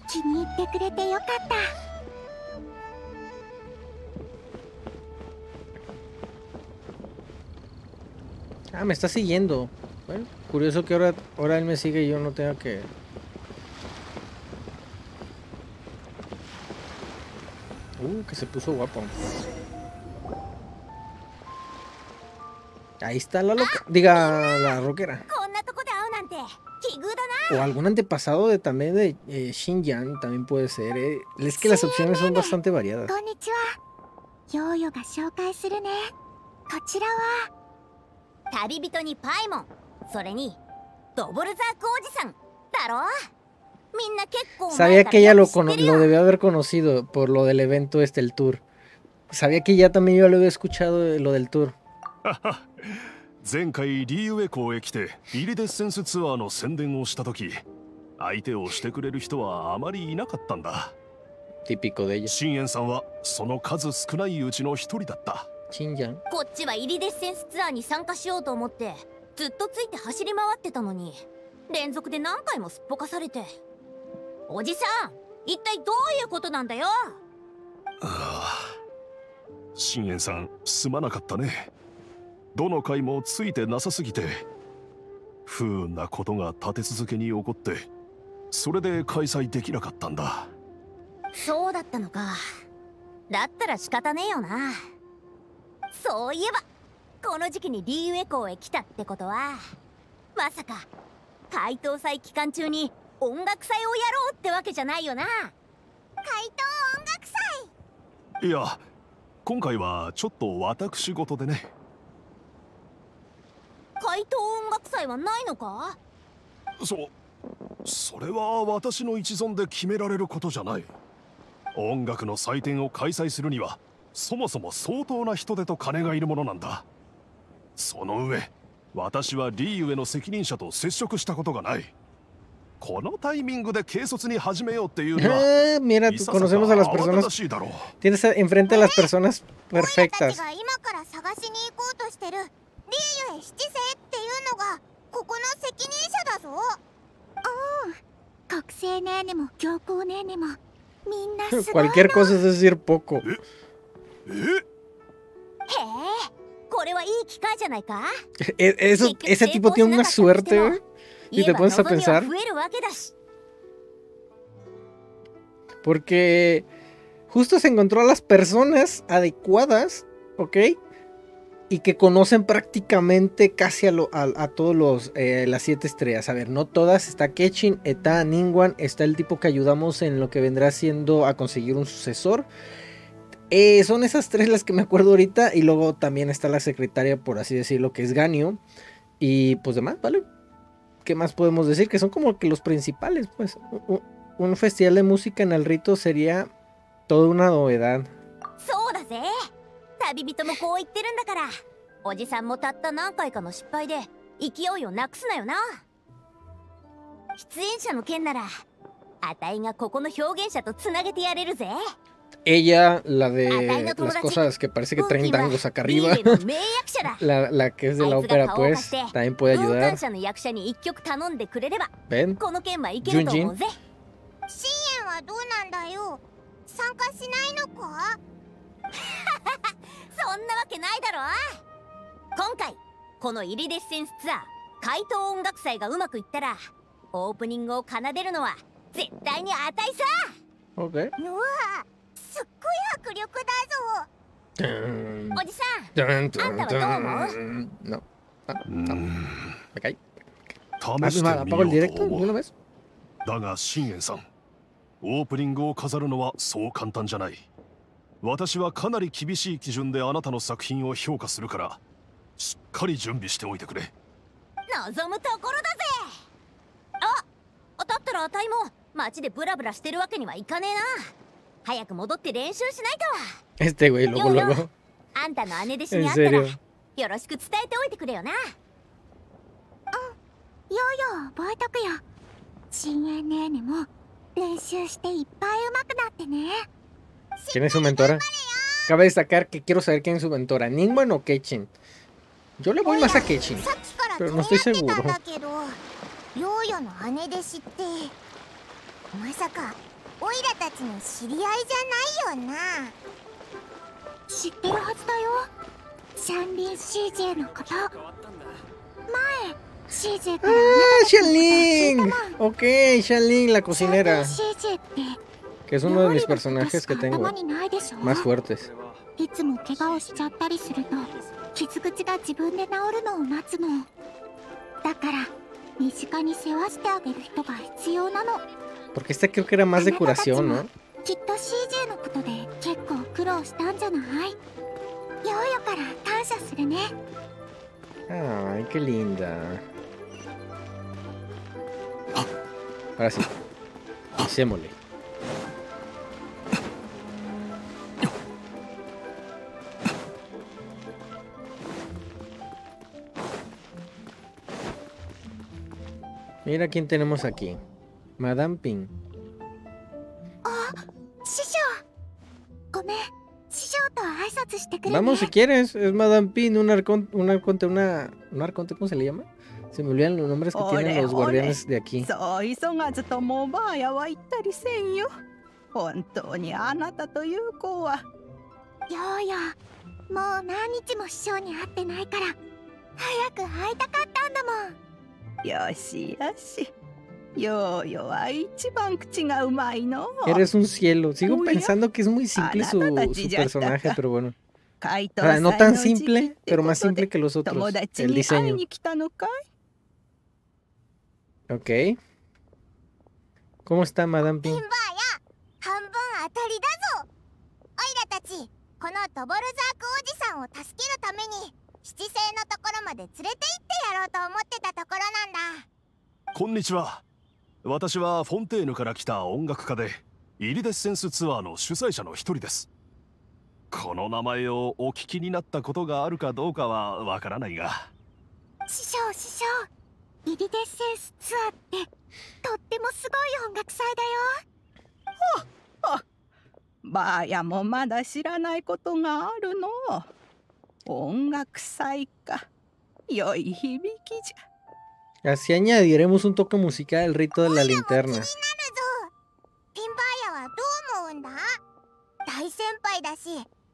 S2: 気に入ってくれてよかった。
S3: Ah, me está siguiendo. Bueno, curioso que ahora, ahora él me sigue y yo no tenga que... Uh, que se puso guapo. Ahí está la loca. Diga, la rockera.
S2: こんなとこで会うなんて奇遇だな。
S3: O algún antepasado de también de eh, Xinjiang también puede ser. eh. Es que las opciones son bastante variadas.
S2: こんにちは。ヨーヨが紹介するね。こちらは 旅人にパイモン。それにドボルザークおじさん。だろみんな結構
S3: 前から
S2: 知ってるよ。
S3: lo debió haber conocido por lo del evento este el tour. ル <laughs>
S6: 前回リーウェ公へ来てイリデッセンスツアーの宣伝をした時相手をしてくれる人はあまりいなかったんだ。
S3: Típico de
S6: ンさんはその数少ないうの一人だった。
S3: Xinjiang.
S2: こっちはイリデッセンスツアーに参加しようと思ってずっとついて走り回ってたのに連続で何回もすっぽかされて。おじさん一体どういうことなんだよ？
S6: シンエンさんすまなかったね。どの回もついてなさすぎて不運なことが立て続けに起こってそれで開催できなかったんだ。
S2: そうだったのか。だったら仕方ねえよなそういえばこの時期にリーウェ港へ来たってことは。まさか怪盗祭期間中に音楽祭をやろうってわけじゃないよな。怪盗音楽祭。
S6: いや今回はちょっと私事でね。
S2: 怪盗音楽祭はないのか？
S6: そそれは私の一存で決められることじゃない。音楽の祭典を開催するにはそもそも相当な人手と金がいるものなんだ。その上私はリーウェの責任者と接触したことがない。このタイミングで軽率に始めようっていうのは
S3: Ah, tú
S6: ささか
S3: conocemos a las.
S2: ちが今から探しに行こうとしてる？リーユエ七世っていうのがここの責任者だぞ。うん国政ネーネも教皇ネーネもみんなすごいの
S3: Cualquier cosa es decir poco. Eso, ese tipo tiene una suerte, ¿eh? Si te pones a pensar. Porque justo se encontró a las personas adecuadas, ¿ok? Y que conocen prácticamente casi a, lo, todos los las siete estrellas. A ver, no todas. Está Ketchin, está Ningwan, está el tipo que ayudamos en lo que vendrá siendo a conseguir un sucesor. Eh, son esas tres las que me acuerdo ahorita. Y luego también está la secretaria, por así decirlo, que es Ganio. Y pues demás, ¿vale? ¿Qué más podemos decir? Que son como que los principales, pues. Un- un festival de música en el rito sería toda una novedad.
S2: そうだぜ旅人もこう言ってるんだからおじさんもたった何回かの失敗で勢いをなくすなよな出演者の件ならあたいがここの表現者とつなげてやれるぜ
S3: Ella, la
S2: Ah,
S3: de las cosas que parece que traen tangos acá arriba. <laughs> La, la que es de la ópera, pues, también puede
S2: 文
S3: ayudar. ¿Ven?
S2: この件はいけると思うぜ
S1: 支援はどうなんだよ参加しないのか
S2: そんなわけないだろ今回このイリデッセンスツアー怪盗音楽祭がうまくいったらオープニングを奏でるのは絶対にあたいさ
S3: Ok.
S1: うわすっごい迫力だぞ
S2: おじさん
S3: dun,
S2: Anda,
S3: dun,
S2: toma.
S3: dun. No. Ah,
S6: うーん
S3: me caí.
S6: 試
S3: Ah,
S6: してみよう.だが信玄さんオープニングを飾るのはそう簡単じゃない私はかなり厳しい基準であなたの作品を評価するからしっかり準備しておいてくれ
S2: 望むところだぜあだったらあたいも街でブラブラしてるわけにはいかねえな早く戻って練習しないと
S3: Este güey, luego, luego.
S2: あんたの姉弟子に会ったら.よろしく伝えておいてくれよなよ覚えとくよ新 NN も練習していっぱい上手くなってね
S3: ¿Quién es su mentora? Cabe destacar que quiero saber quién es su mentora, Ningman o Keichin. Yo le voy más a Keichin. Pero
S1: に
S3: no estoy seguro.
S1: ヨーヨの姉弟子ってまさかオイラたちの知り合いじゃないよな。
S2: 知ってるはずだよ。シャンリン CJ のこと。前 CJ から
S3: ¡Ah, Xianling! Ok, Xianling, la
S2: シャンリン
S3: cocinera.
S2: CJ って
S3: Que es uno de mis personajes que tengo
S2: 頭にないでしょ
S3: ？Más fuertes.
S2: いつも怪我をしちゃったりすると傷口が自分で治るのを待つの。だから身近に世話してあげる人が必要なの
S3: Porque este creo que era más de curación, ¿no? Ay, qué linda. Ahora sí. Hacémosle. Mira quién tenemos aquí. Madame Ping.
S2: 師匠ごめん師匠と挨拶してくれね
S3: Vamos si quieres. Es Madame Ping, un arconte, un arconte, una... ¿Un arconte cómo se le llama? Se me olvidan los nombres que tienen
S7: Ole,
S3: los guardianes de aquí.
S7: そう急がずともおばあやは言ったりせんよ本当にあなたという子は
S2: ヨーヨもう何日も師匠に会ってないから早く会いたかったんだもん
S7: よしよし Yo, yo.
S3: Eres un cielo. Sigo pensando que es muy simple su, personaje, pero bueno. No tan simple, pero más simple que los otros. El diseño. Ok. ¿Cómo está Madame
S6: Pink? 私はフォンテーヌから来た音楽家でイリデッセンスツアーの主催者の一人です。この名前をお聞きになったことがあるかどうかはわからないが。
S2: 師匠師匠。イリデッセンスツアーってとってもすごい音楽祭だよ。
S7: ばあやもまだ知らないことがあるの。音楽祭か。良い響きじゃ
S3: Así añadiremos un toque musical al rito de la linterna.
S1: なるぞピンバーヤはどう思うんだ大先輩だし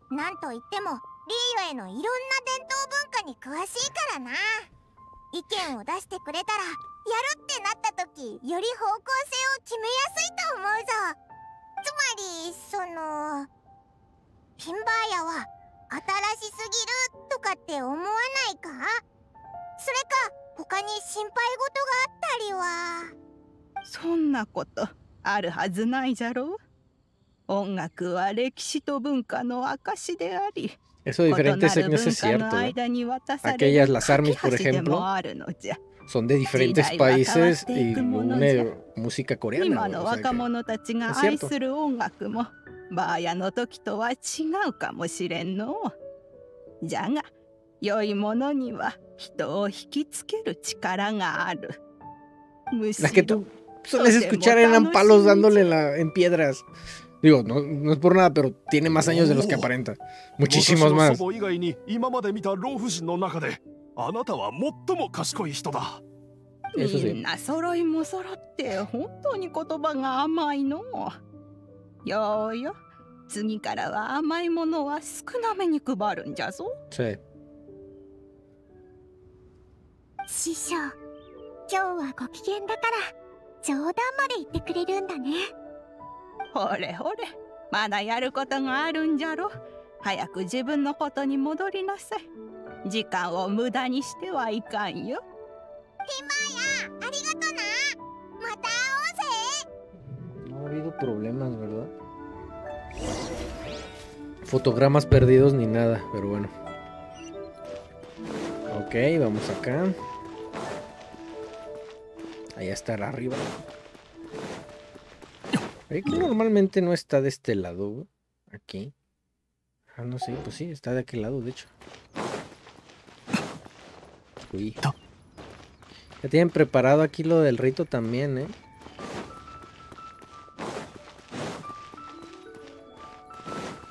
S1: なんといってもリーヨへのいろんな伝統文化に詳しいからな意見を出してくれたらやるってなった時より方向性を決めやすいと思うぞつまりそのピンバーヤは新しすぎるとかって思わないかそれか他に心配事があったりは
S7: そんなことあるはずないじゃろう音楽は歴史と文化の証であり
S3: Eso de
S7: 異な
S3: diferentes
S7: る
S3: etnias
S7: 文
S3: es
S7: 化の
S3: cierto. ¿eh?
S7: 間に渡される
S3: Aquellas, las armies, por ejemplo,
S7: もあるのじゃ
S3: son de diferentes países y une música coreana.
S7: 今
S3: güey,
S7: の
S3: o sea
S7: 若
S3: que-
S7: 者たちが
S3: es
S7: 愛
S3: cierto.
S7: する音楽もバーヤの時とは違うかもしれんのじゃが良いものには人を引きつける力があるむし
S3: La que
S7: ろ
S3: tú sueles escuchar eran palos dándole la, en piedras. Digo, no, no es por nada, pero tiene más años de los que
S6: Oh.
S3: aparenta. Muchísimos más.
S6: あなたは最も賢い人だ
S3: Eso
S7: みん
S3: sí.
S7: な揃いも揃って本当に言葉が甘いのようよ次からは甘いものは少なめに配るんじゃぞ
S3: Sí.
S2: 師匠今日はご機嫌だから冗談まで言ってくれるんだね
S7: ほれほれまだやることがあるんじゃろ早く自分のことに戻りなさい時間を無駄にしてはいかんよ
S1: ありがとなまた会おうぜ
S3: No ha habido problemas, ¿verdad? Fotogramas perdidos ni nada, pero bueno. Ok, vamos acá. Allá estará arriba. Ve que normalmente no está de este lado, güey. Aquí. Ah, no sé, pues sí, está de aquel lado, de hecho. Uy. Ya tienen preparado aquí lo del rito también, ¿eh?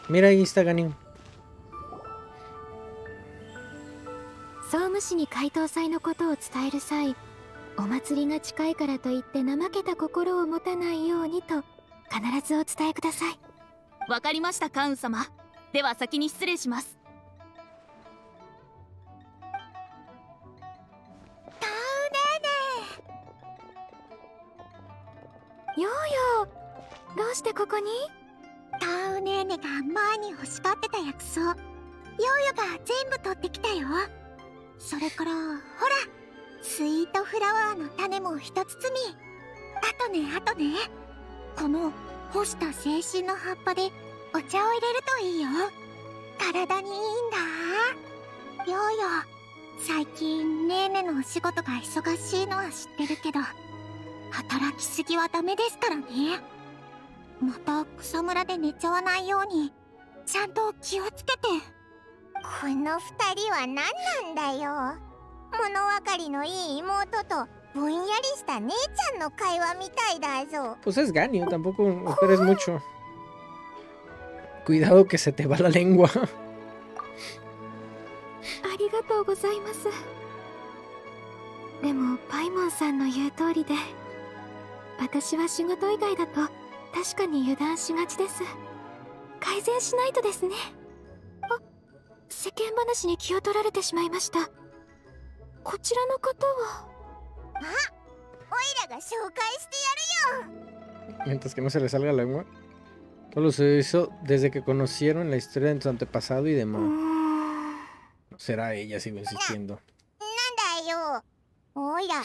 S3: Mira, ahí está Ganin.
S8: 総務士に怪盗祭のことを伝える際 お祭りが近いからといって怠けた心を持たないようにと必ずお伝えください。
S9: わかりましたカウン様。では先に失礼します。
S8: ヨーヨーどうしてここに？
S1: タウネーネが前に欲しがってた薬草ヨーヨが全部取ってきたよ。それからほらスイートフラワーの種も一包みあとねあとね。この干した精神の葉っぱでお茶を入れるといいよ。体にいいんだ。ヨーヨ最近ネーネのお仕事が忙しいのは知ってるけど働きすぎはダメですからね。また草むらで寝ちゃわないようにちゃんと気をつけて。この二人は何なんだよ。物分かりのいい妹とぼんやりした姉ちゃんの会話みたいだぞ。
S3: Pues es Ganyu, tampoco esperes mucho. Cuidado que se te va la lengua.
S8: ありがとうございますでもパイモンさんの言う通りで私は仕事以外だと確かに油断しがちです。改善しないとですね。あ世間話に気を取られてしまいましたこちらの方は
S1: おいらが紹介してやるよ
S3: Mientras que no se le salga la lengua. Solo se hizo desde que conocieron la historia de su antepasado y demás.
S8: ん
S3: Será ella, sigo insistiendo.
S1: なんだよおいら話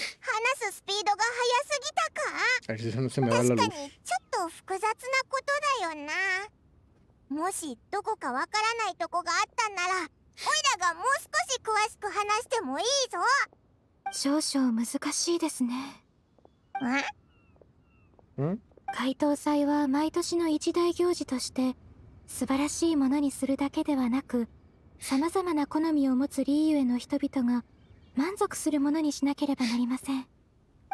S1: すスピードが速すぎたか確か.にちょっと複雑なことだよなもしどこかわからないとこがあったんならおいらがもう少し詳しく話してもいいぞ。
S8: 少々難しいですね。
S1: ん
S3: ？¿Mm?
S8: 怪盗祭は毎年の一大行事として素晴らしいものにするだけではなく様々な好みを持つリーユへの人々が満足するものにしなければなりません。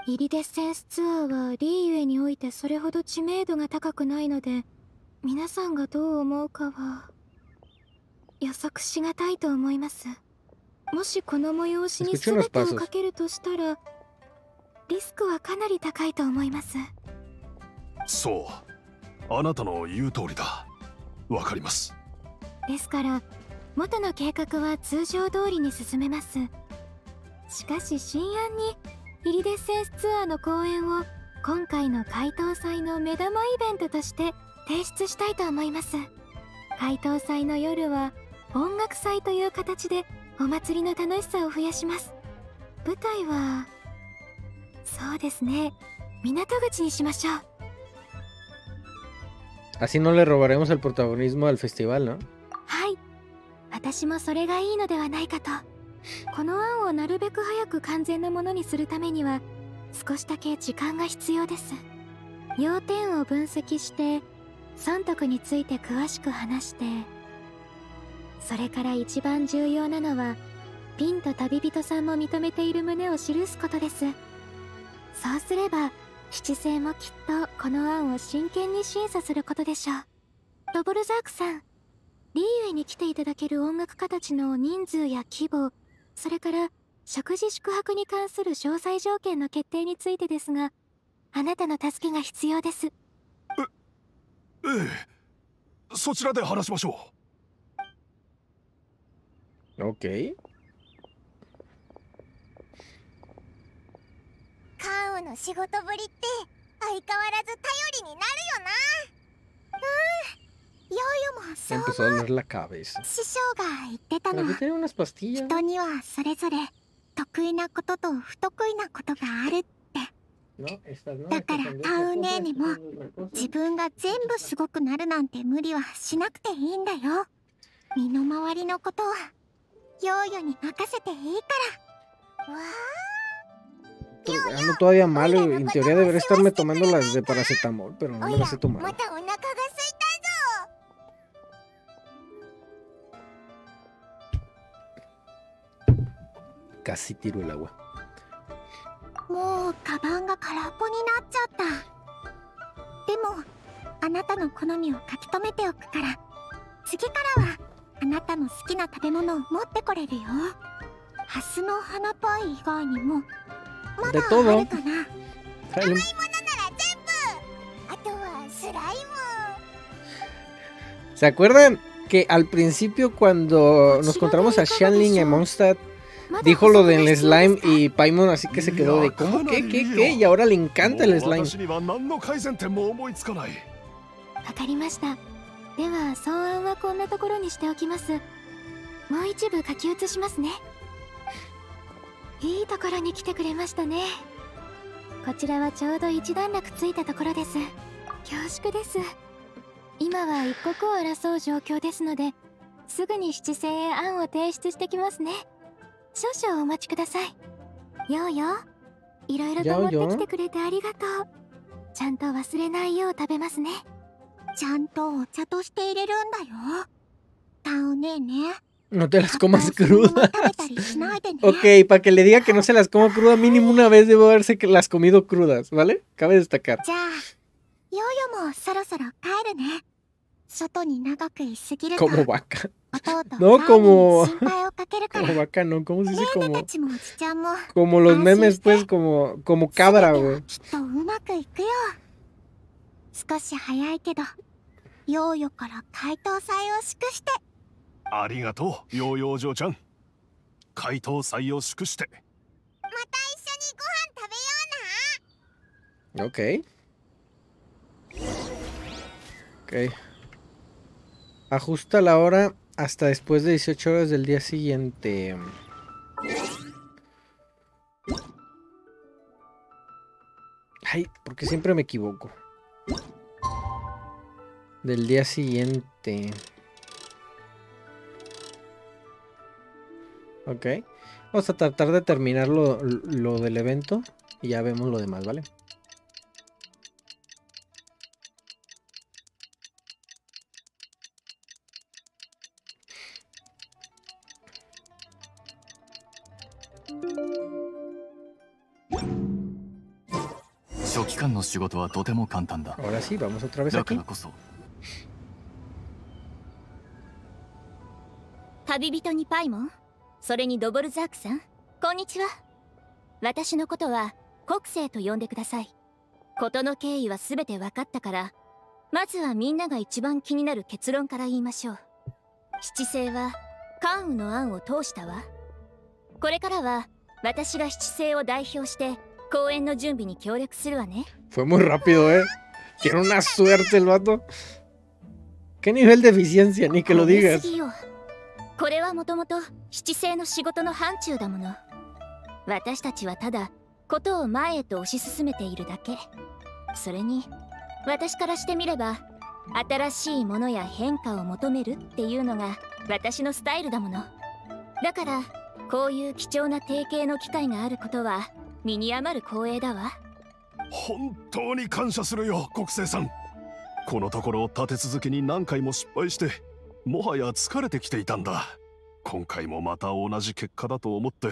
S8: イリデッセンスツアーはリーユエにおいてそれほど知名度が高くないので皆さんがどう思うかは予測しがたいと思います。もしこの催しに全てを.かけるとしたらリスクはかなり高いと思います。
S6: そう。あなたの言う通りだ。わかります。
S8: ですから元の計画は通常通りに進めます。しかし新案にイリデッセンスツアーの公演を今回の怪盗祭の目玉イベントとして提出したいと思います。怪盗祭の夜は音楽祭という形でお祭りの楽しさを増やします。舞台はそうですね。港口にしましょう。
S3: Así no le robaremos el protagonismo al festival, ¿no?
S8: はい。私もそれがいいのではないかと。この案をなるべく早く完全なものにするためには少しだけ時間が必要です。要点を分析して損得について詳しく話してそれから一番重要なのはピンと旅人さんも認めている旨を記すことです。そうすれば七星もきっとこの案を真剣に審査することでしょう。ロボルザークさんリーユエに来ていただける音楽家たちの人数や規模それから食事宿泊に関する詳細条件の決定についてですがあなたの助けが必要です。
S6: えええそちらで話しましょう。
S3: Ok.
S1: カウの仕事ぶりって相変わらず頼りになるよなうんヨーヨもそう
S3: empezó a doler la cabeza.
S1: 師匠が言ってたの.人にはそれぞれ得意なことと不得意なことがあるって.だからタウネーネも.自分が全部すごくなるなんて無理はしなくていいんだよ身の回りのことはヨーヨに任せていいからわ
S3: Pero ando todavía mal. En teoría debería estarme tomando las de paracetamol, pero
S1: あ
S3: no
S1: お
S3: me las he tomado.
S1: またお腹が空いたぞ
S3: Casi tiro el agua.
S2: もうカバンが空っぽになっちゃったでもあなたの好みを書き留めておくから次からはあなたの好きな食べ物を持ってこれるよハスの花パイ以外にもまだあるかな
S3: Trae-
S1: なら全部あとはスライム
S3: ¿Se acuerdan que al principio cuando nos encontramos a Shanling en Mondstadt
S2: まだ
S3: dijo lo
S2: 補足
S3: del
S2: が必要
S3: slime
S2: ですか
S3: y Paimon así que se quedó de ¿cómo? ¿Qué? ¿Qué? ¿Qué? Y ahora le encanta el
S6: もう
S3: slime.
S2: では草案はこんなところにしておきます。もう一部書き写しますね。いいところに来てくれましたね。こちらはちょうど一段落ついたところです。恐縮です。今は一刻を争う状況ですのですぐに七星へ案を提出してきますね。少々お待ちください。ようよいろいろと持ってきてくれてありがとう。ちゃんと忘れないよう食べますね。ちゃんとお茶として入れるんだよ。タオネーね。
S3: No te las comas crudas. ok, para que le diga que no se las como cruda, mínimo una vez debo haberse que las comido crudas, ¿vale? Cabe destacar. Como vaca. No como. Como vaca, no. ¿Cómo se dice? Como. Como los memes, pues, como, como cabra, güey.
S2: 少し早いけどヨーヨから解答祭を祝して
S6: ありがとうヨーヨー嬢ちゃん回答祭を祝して
S1: また一緒にご飯食べような
S3: Ok. Ok. Ajusta la hora hasta después de 18 horas del día siguiente. Ay, porque siempre me equivoco. del día siguiente. Ok. Vamos a tratar de terminar lo, lo del evento y ya vemos lo demás, ¿vale? Ahora sí, vamos otra vez aquí.
S10: 旅人にパイモン？それにドボルザークさん？こんにちは私のことは国政と呼んでください事の経緯は全て分かったからまずはみんなが一番気になる結論から言いましょう七星は関羽の案を通したわこれからは私が七星を代表して公演の準備に協力するわね
S3: Fue muy rápido, ¿eh? Tiene una suerte el vato. ¿Qué nivel de eficiencia? Ni que lo digas.
S10: これはもともと七星の仕事の範疇だもの。私たちはただことを前へと推し進めているだけ。それに私からしてみれば新しいものや変化を求めるっていうのが私のスタイルだもの。だからこういう貴重な提携の機会があることは身に余る光栄だわ。
S6: 本当に感謝するよ国政さん。このところを立て続けに何回も失敗してもはや疲れてきていたんだ。今回もまた同じ結果だと思って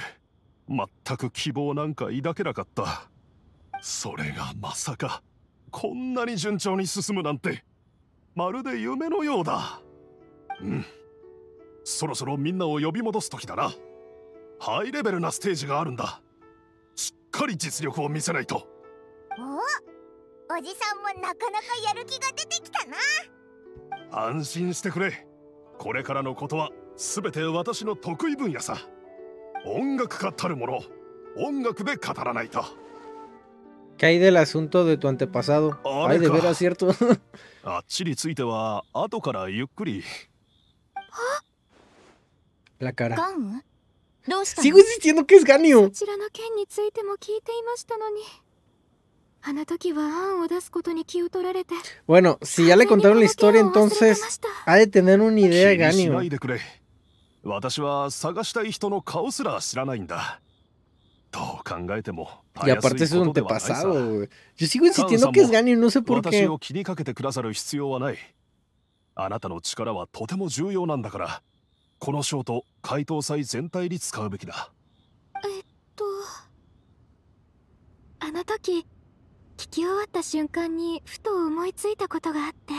S6: 全く希望なんか抱けなかった。それがまさかこんなに順調に進むなんて。まるで夢のようだ。うん。そろそろみんなを呼び戻す時だな。ハイレベルなステージがあるんだ。しっかり実力を見せないと。
S1: お？おじさんもなかなかやる気が出てきたな。
S6: 安心してくれこれからのことは全て私の得意分野さ音楽家たるもの音楽で語らないと
S3: ¿Qué hay del asunto de tu antepasado? Ay, de veras, cierto.
S6: あっちについては後からゆっくり
S3: La cara.
S10: ガンどうしたの
S3: Sigo insistiendo que es
S2: そ
S3: Ganio.
S2: ちらの件についても聞いていましたのに
S3: Bueno, si ya le contaron
S2: に
S3: la historia,
S2: 件を忘れて
S3: entonces
S2: ました
S3: ha de tener una
S6: 気
S3: idea Ganio.
S6: いでくれ私は探したい人の顔すら知らないんだどう考えても
S3: Y aparte es
S6: い
S3: un antepasado, güey. Yo sigo insistiendo que es Ganio, no sé por
S6: 私
S3: qué.
S6: を気にかけてくださる必要はないあなたの力はとても重要なんだからこの賞と怪盗祭全体に使うべきだ
S2: と
S11: あの時 聞き終わった瞬間にふと思いついたことがあって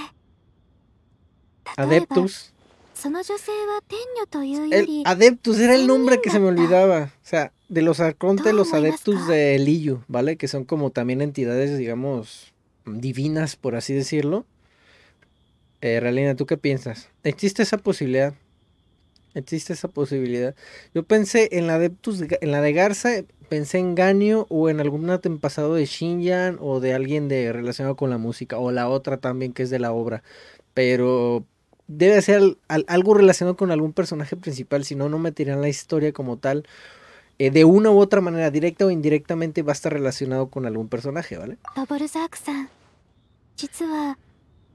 S11: 例えば
S3: Adeptus.
S11: その女性は天女というよ
S3: El
S11: り
S3: Adeptus era el nombre que se me
S11: Senninda.
S3: olvidaba. O sea, de los arcontes, los
S11: Todo,
S3: Adeptus
S11: Ivaska.
S3: de Liyu, ¿vale? Que son como también entidades, digamos, divinas, por así decirlo. Eh, Realina, ¿tú qué piensas? ¿Existe esa posibilidad? ¿Existe esa posibilidad? Yo pensé en la Adeptus, de Ga- en la de Garza, pensé en Ganio o en algún antepasado de Shinjan o de alguien de relacionado con la música o la otra también que es de la obra. Pero debe ser al- al- algo relacionado con algún personaje principal, si no, no meterían la historia como tal. Eh, de una u otra manera, directa o indirectamente, va a estar relacionado con algún personaje, ¿vale?
S11: ドボルザークさん実は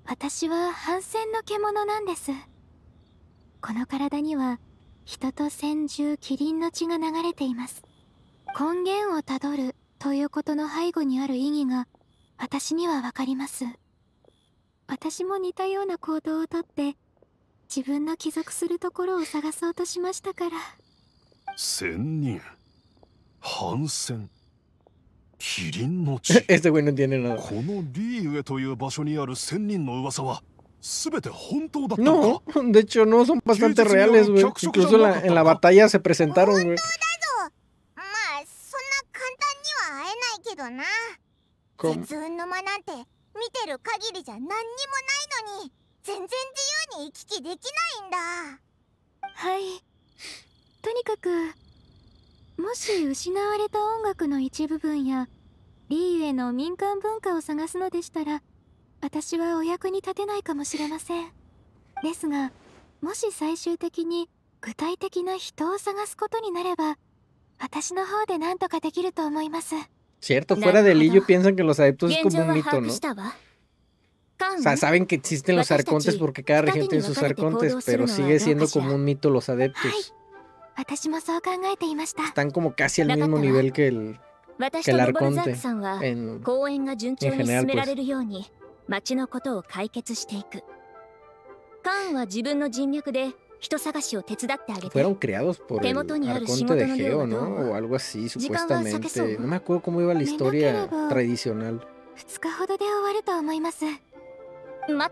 S11: 私は反戦の獣なんです この体には人と千獣キリンの血が流れています。根源をたどるということの背後にある意義が私にはわかります。私も似たような行動をとって自分の帰属するところを探そうとしましたから。
S6: 仙人反戦キリンの血.この？リーウェという場所にある仙人の噂は
S3: No,
S6: か
S3: de hecho no, son bastante reales, güey. Incluso la, en la batalla se presentaron, güey.
S1: まあそんな簡単には会えないけどな
S3: Como-
S1: 絶運の間なんて見てる限りじゃ何にもないのに全然自由に行き来できないんだ
S11: はいとにかくもし失われた音楽の一部分やリーユへの民間文化を探すのでしたら私はお役に立てないかもしれませんですがもし最終的に具体的な人を探すことになれば私の方で何とかできると思います
S3: Cierto, fuera de Lillo piensan que los adeptos es
S10: 現
S3: como
S10: 状
S3: un
S10: は
S3: mito, ¿no? O sea,
S10: は
S3: saben que existen los
S10: 私たち
S3: arcontes porque cadaregión
S10: に
S3: tiene
S10: 分
S3: sus arcontes, pero
S10: のは
S3: sigue siendo como un mito los adeptos. Están como casi al mismo
S10: わ
S3: nivel que el
S10: 私
S3: que
S10: と
S3: el arconte en en general, pues.
S10: 町のことを解決していく。カーンは自分の人とで人探しを手伝ってあげて。
S3: 手元に
S10: あの
S3: 量
S10: が
S3: どは避けそう。時
S11: 間
S3: は
S11: 避けそう。時間は避けそう。時間
S10: は避けそう。時間は避けそう。時間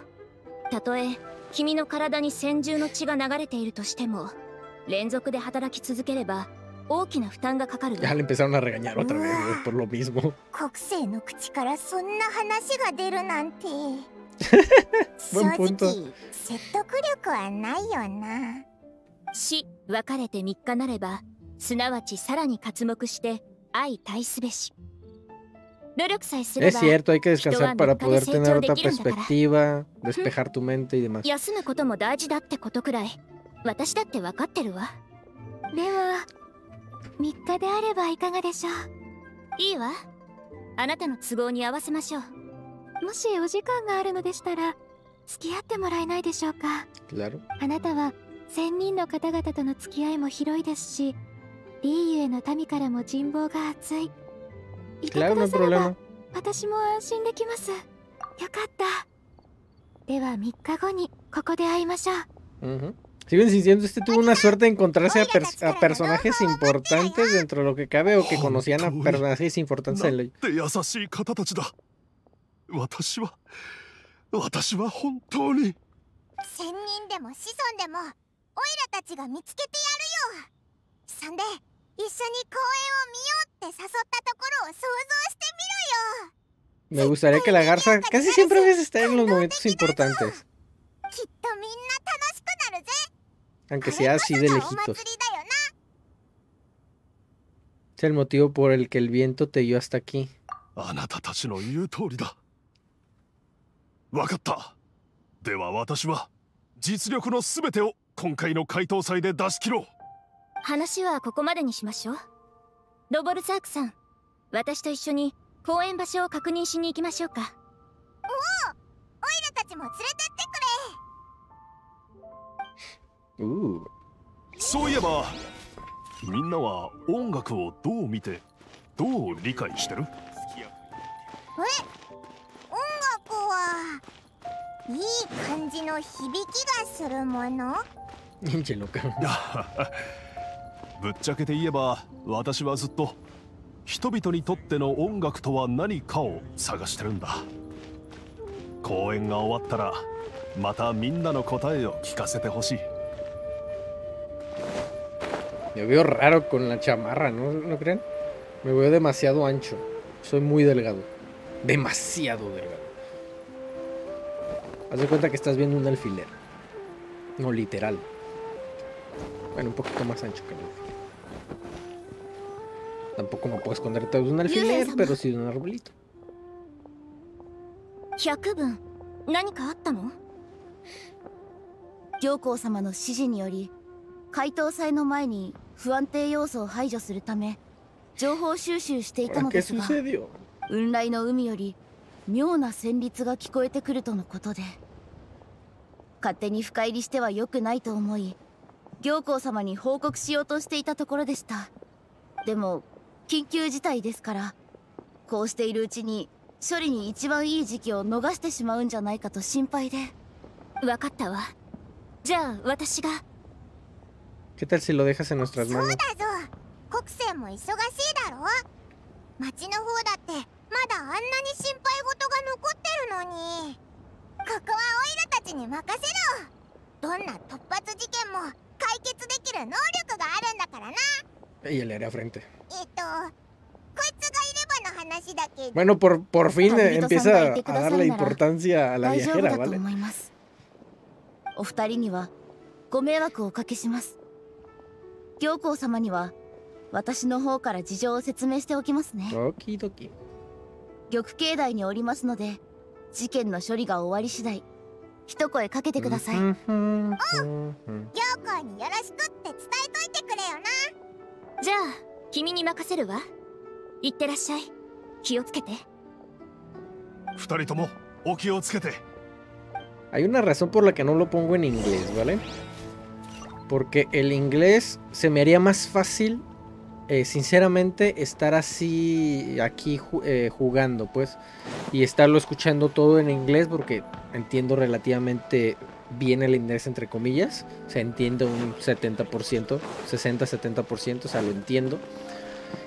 S10: は避けそう。そう。時間は避けそ。そう。時間は避けそ。大きな負担がかかる
S3: Ya
S10: わ
S3: le empezaron a regañar otra vez, por lo mismo.
S1: 国政の口からそんな話が出るなんて正
S3: Buen punto.
S1: 直説得力はないよな
S10: 死別れて3日なればすなわちさらに刮目して相対すべし努力さえすれ
S3: Es
S10: ば
S3: cierto, hay que descansar para
S10: 3日で
S3: poder
S10: 成
S3: tener otra
S10: きるんだから
S3: perspectiva, despejar tu mente y demás.
S10: 休むことも大事だってことくらい私だって分かってるわ
S11: では3日であればいかがでしょ
S10: いいわ。あなたの都合に合わせましょう。
S11: うもしお時間があるのでしたら付き合ってもらえないでしょうか
S3: ？Claro.
S11: あなたは千人の方々との付き合いも広いですしリーユへの民からも人望が厚い。いてくだされば.私も安心できます。よかった。では3日後にここで会いましょう.
S3: Sigo insistiendo, este tuvo una suerte de encontrarse a, per a, personajes importantes dentro de lo que cabe o que conocían a personajes importantes en
S1: ley.
S3: Me gustaría que la garza casi siempre a veces está en los momentos importantes. Aunque sea
S1: こ
S3: así
S1: そ
S3: de lejitos.
S1: 祭りだよな
S3: Es el motivo por el que el viento te guió hasta aquí.
S6: あなたたちの言う通りだわかったでは私は実力の全てを今回の回答祭で出し切ろう
S10: 話はここまでにしましょうドボルザークさん私と一緒に公園場所を確認しに行きましょうか
S1: オイラたちも連れてってくれ
S3: Uh,
S6: そういえばみんなは音楽をどう見てどう理解してる？
S1: 音楽はいい感じの響きがするもの
S3: ？loca. <laughs>
S6: ぶっちゃけて言えば私はずっと人々にとっての音楽とは何かを探してるんだ。公演が終わったらまたみんなの答えを聞かせてほしい
S3: Me veo raro con la chamarra, ¿no, ¿no creen? Me veo demasiado ancho. Soy muy delgado. Demasiado delgado. Haz de cuenta que estás viendo un alfiler. No, literal. Bueno, un poquito más ancho que el alfiler. Tampoco me puedo esconder todo de un alfiler, pero sí de un arbolito.
S10: 百分何かあったの
S12: 行幸様の指示により 解凍祭の前に不安定要素を排除するため情報収集していた
S3: ¿Ahora
S12: のですが?雲来の海より妙な旋律が聞こえてくるとのことで勝手に深入りしては良くないと思い行幸様に報告しようとしていたところでした。でも緊急事態ですからこうしているうちに処理に一番いい時期を逃してしまうんじゃないかと心配で。
S10: わかったわ。じゃあ私が
S3: ¿Qué tal si lo dejas en nuestras manos? Y le haré frente. Bueno, por, por fin eh, empieza a darle importancia a la viajera, ¿vale?
S12: お二人にはご迷惑をおかけします。行幸様には私の方から事情を説明しておきますね。
S3: Oki doki.
S12: 玉境内におりますので事件の処理が終わり次第一声かけてください。
S3: Ujú, ujú.
S1: 行幸によろしくって伝えといてくれよな。
S10: じゃあ君に任せるわ。いってらっしゃい。気をつけて。
S6: 二人ともお気をつけて。
S3: Hay una razón por la que no lo pongo en inglés, ¿vale? Porque el inglés se me haría más fácil, eh, sinceramente, estar así aquí eh, jugando, pues. Y estarlo escuchando todo en inglés porque entiendo relativamente bien el inglés, entre comillas. Se entiende un 70%, 60-70%, o sea, lo entiendo.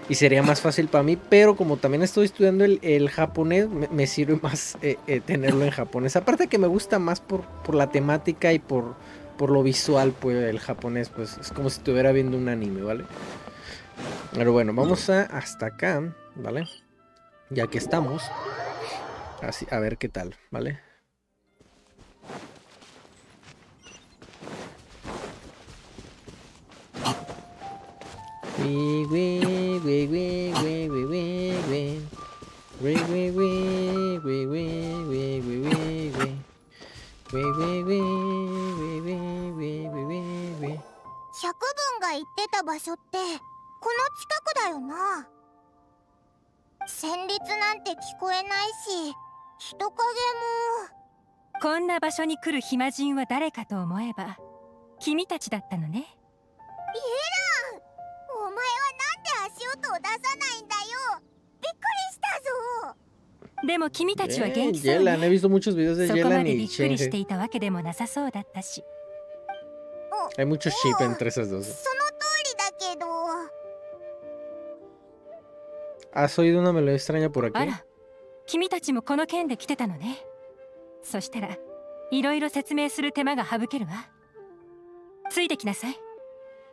S3: Y sería más fácil para mí, pero como también estoy estudiando el, japonés, me, sirve <laughs> más eh, tenerlo en japonés. Aparte que me gusta más por, por la temática y por, por lo visual, pues el japonés, pues es como si estuviera viendo un anime, ¿vale? Pero bueno, vamos a hasta acá, ¿vale? Ya que estamos. Así, a ver qué tal, ¿vale?
S1: 百分が言ってた場所ってこの近くだよな。旋律なんて聞こえないし人影も。
S8: こんな場所に来る暇人は誰かと思えば君たちだったのね。
S1: イエランお前はなんで足音を出さないんだよ。びっくりしたぞ。
S8: でも君たちは元気そうね。そこまでびっくりして.いたわけでもなさそうだったし
S3: Hay mucho ship entre esas dos.
S1: その通りだけど
S3: ¿Has oído una melodía extraña por
S8: あ
S3: aquí?
S8: ら君たちもこの件で来てたのねそしたらいろいろ説明する手間が省けるわついてきなさい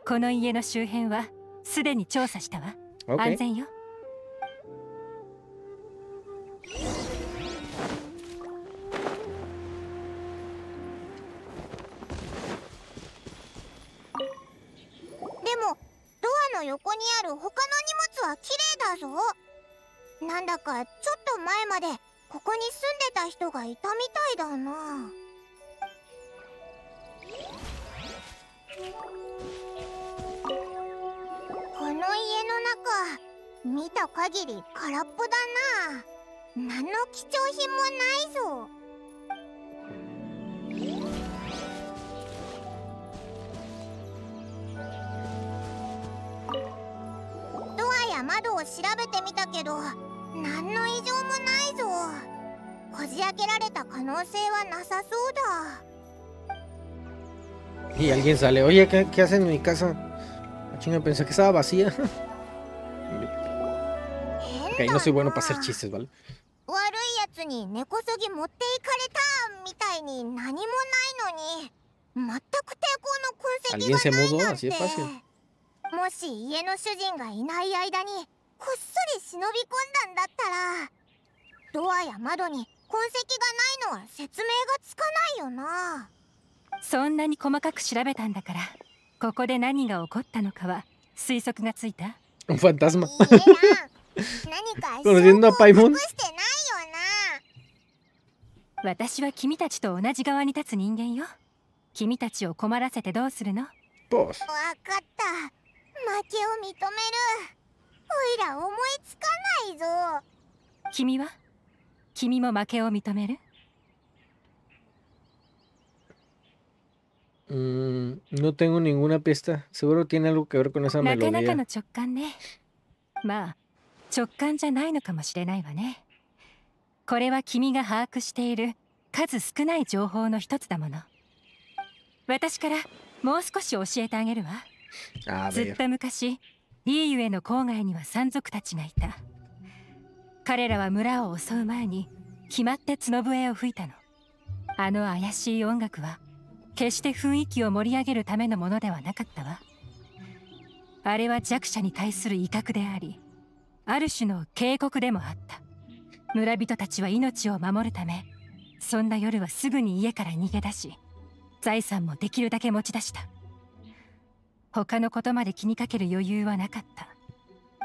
S8: この家の周辺はすでに調査したわ
S3: Ok.
S8: 安全よ
S1: の横にある他の荷物は綺麗だぞ。なんだかちょっと前までここに住んでた人がいたみたいだな。この家の中見た限り空っぽだな。何の貴重品もないぞ。窓を調べてみたけど何の異常もないぞこじ開けられた可能性はなさそうだ
S3: Y alguien sale, oye, ¿qué, qué hacen en mi casa? Ah, chinga, pensé que estaba vacía. Ok, no soy bueno para hacer chistes, ¿vale?
S1: 悪いやつに根こそぎ持っていかれたみたいに何もないのに全く抵抗の痕跡
S3: ¿Alguien se
S1: がない?なんて.もし家の主人がいない間にこっそり忍び込んだんだったらドアや窓に痕跡がないのは説明がつかないよな。
S8: そんなに細かく調べたんだからここで何が起こったのかは推測がついた
S3: ？Un fantasma.
S1: 何か
S3: Conociendo a Paimon.
S1: してないよ
S8: 私は君たちと同じ側に立つ人間よ。君たちを困らせてどうするの
S3: ？Pues.
S1: なわかった負けを認める。おいら思いつかないぞ。
S8: 君は？君も負けを認める
S3: ？Mm, no tengo ninguna pista. Seguro tiene algo que ver con esa
S8: なかなか
S3: melodía.
S8: の直感ね。まあ直感じゃないのかもしれないわね。これは君が把握している数少ない情報の一つだもの。私からもう少し教えてあげるわずっと昔リーユへの郊外には山賊たちがいた。彼らは村を襲う前に決まって角笛を吹いたの。あの怪しい音楽は決して雰囲気を盛り上げるためのものではなかったわ。あれは弱者に対する威嚇でありある種の警告でもあった。村人たちは命を守るためそんな夜はすぐに家から逃げ出し財産もできるだけ持ち出した。他のことまで気にかける余裕はなかった。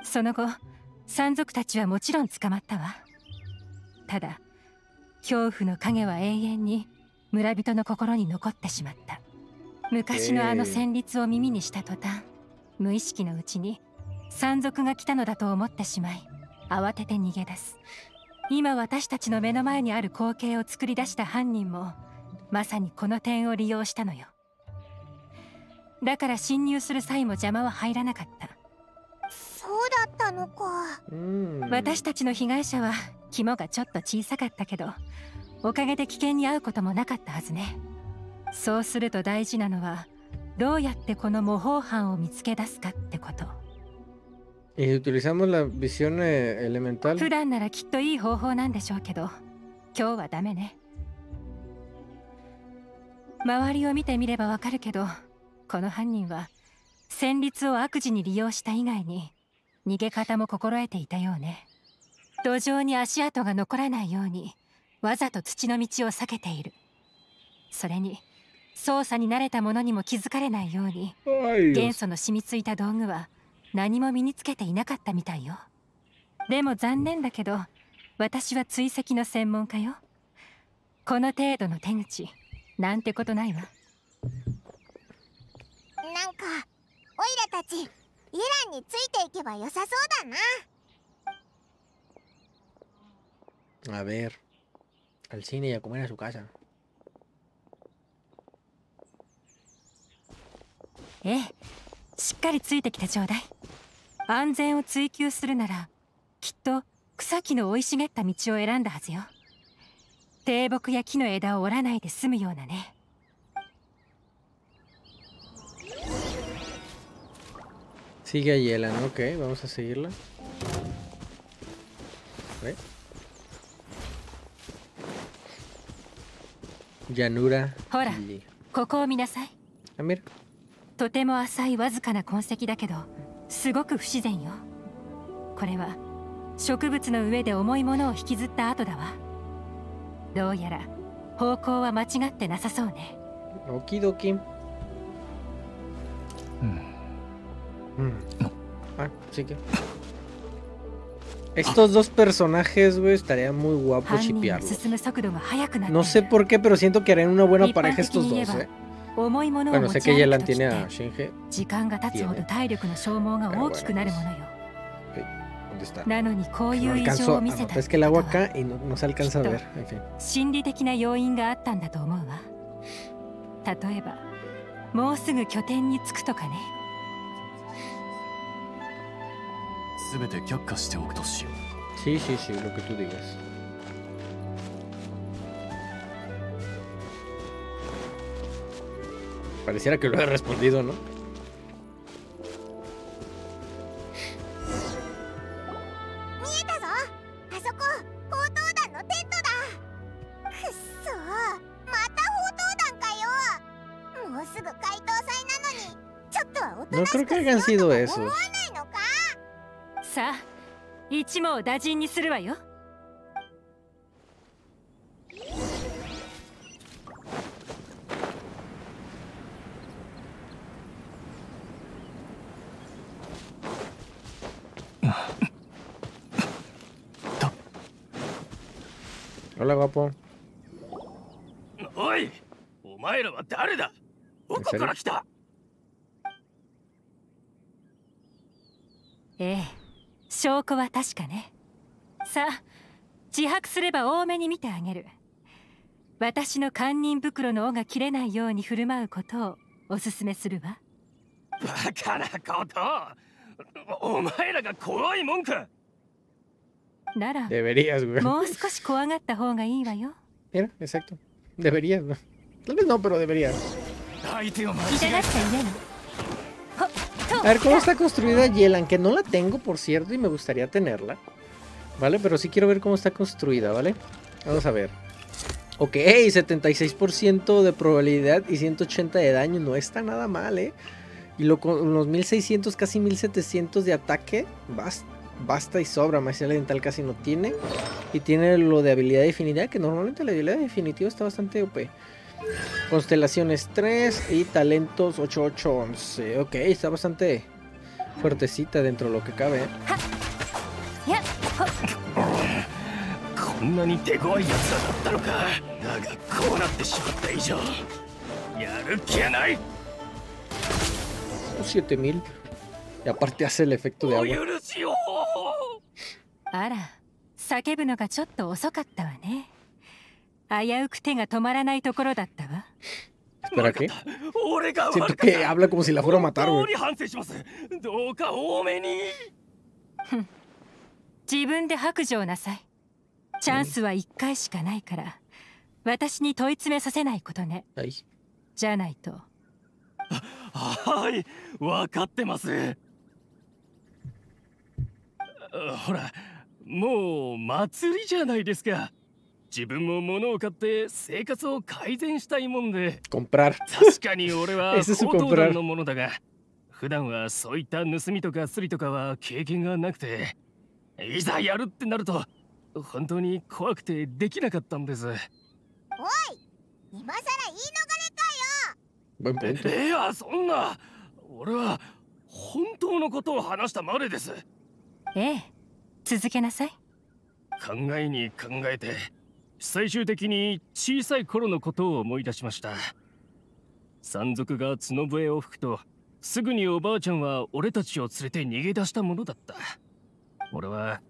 S8: その後山賊たちはもちろん捕まったわ。ただ恐怖の影は永遠に村人の心に残ってしまった。昔のあの旋律を耳にした途端無意識のうちに山賊が来たのだと思ってしまい慌てて逃げ出す。今私たちの目の前にある光景を作り出した犯人もまさにこの点を利用したのよ。だから侵入する際も邪魔は入らなかった。
S1: そうだったのか。
S3: Mm.
S8: 私たちの被害者は肝がちょっと小さかったけどおかげで危険に遭うこともなかったはずね。そうすると大事なのはどうやってこの模倣犯を見つけ出すかってこと。
S3: Y si utilizamos la visión eh,
S8: 普.段ならきっといい方法なんでしょうけど今日はダメね。周りを見てみればわかるけどこの犯人は戦慄を悪事に利用した以外に逃げ方も心得ていたようね。土壌に足跡が残らないようにわざと土の道を避けている。それに操作に慣れた者にも気づかれないように元.素の染みついた道具は何も身につけていなかったみたいよ。でも残念だけど私は追跡の専門家よ。この程度の手口なんてことないわ
S1: なんかオイラたちイランについていけば良さそうだな。
S3: A ver. Al cine y a comer a su casa.
S8: ええ。しっかりついてきてちょうだい。安全を追求するならきっと草木の生い茂った道を選んだはずよ。低木や木の枝を折らないで済むようなね
S3: Sigue a Yelan, ok, vamos a seguirla. A ver. Llanura.
S8: ほら
S3: y-
S8: ここを見なさい
S3: Ah, mira.
S8: とても浅いわずかな痕跡だけどすごく不自然よこれは植物の上で重いものを引きずった跡だわどうやら方向は間違ってなさそうね.
S3: Mm. Ah, sí que. Estos dos personajes, güey, estaría muy guapo
S8: 犯人の
S3: chipearlos.
S8: 進む速度が速くなって
S3: No sé por qué, pero siento que harían una buena
S8: 一般
S3: pareja
S8: 的
S3: estos
S8: に言え
S3: dos,
S8: ば
S3: eh.
S8: 重いものを
S3: Bueno,
S8: 持
S3: sé
S8: ち
S3: que
S8: 歩
S3: Yelan
S8: く時っ
S3: tiene
S8: て
S3: a Shinge.
S8: 時間が経つほど体力の消耗が大きくなるものよ
S3: ¿Dónde está?
S8: なのにこう
S3: Que
S8: い
S3: no
S8: う異常
S3: alcanzo.
S8: を見
S3: Ah,
S8: せ
S3: no,
S8: た
S3: es
S8: っ
S3: que
S8: て
S3: el
S8: こ
S3: agua
S8: とは
S3: acá y no, no se alcanza a ver. En fin.
S8: 心理的な要因があったんだと思うわ例えばもうすぐ拠点に着くとかね
S13: 全て却下しておくとしよう。
S3: Sí, sí, sí, lo que tú digas. Pareciera que lo he respondido, ¿no? No creo que hayan sido esos.
S8: 一網打尽にするわよ。
S14: おいお前らは誰だ？どこから来た。
S8: ええ証拠は確かねさあ自白すれば多めに見てあげる私の堪忍袋の尾が切れないように振る舞うことをおすすめするわ
S14: バカなことお前らが怖いもんか
S8: なら.もう少し怖がった方がいいわよ
S3: Mira, exacto. Deberías, ¿no? Tal vez no, pero deberías. <laughs>
S14: 相手
S3: A ver, ¿cómo está construida Yelan? Que no la tengo, por cierto, y me gustaría tenerla. ¿Vale? Pero sí quiero ver cómo está construida, ¿vale? Vamos a ver. Ok, 76% de probabilidad y 180 de daño. No está nada mal, ¿eh? Y lo, con los 1600, casi 1700 de ataque. Basta, y sobra. Maestría elemental casi no tiene. Y tiene lo de habilidad definitiva, que normalmente la habilidad definitiva está bastante OP. Constelaciones 3 y Talentos 8811. Ok, está bastante fuertecita dentro de lo que cabe. ¿eh? $7000 y aparte hace el efecto de agua.
S8: 危うく手が止まらないところだったわ。
S3: ¿Espera qué?
S14: 俺が
S3: Siento
S14: 悪かった
S3: que habla como si la fuera a matar, güey.
S8: 自分で白状なさいチャンスは1回しかないから。私に問い詰めさせないことね。
S3: Ahí.
S8: じゃないと。
S14: はい分かってますあほらもう祭りじゃないですか自分も物を買って生活を改善したいもんで
S3: Comprar.
S14: 確かに俺は <laughs> 高等.段のものだが普段はそういった盗みとかスリとかは経験がなくていざやるってなると本当に怖くてできなかったんです
S1: おい今さら言い
S3: Buen
S14: え
S3: punto.
S14: いやそんな俺は本当のことを話したまでです
S8: ええ続けなさい
S14: 考えに考えて最終的に小さい頃のことを思い出しました。山賊が角笛を吹くとすぐにおばあちゃんは俺たちを連れて逃げ出したものだった。俺は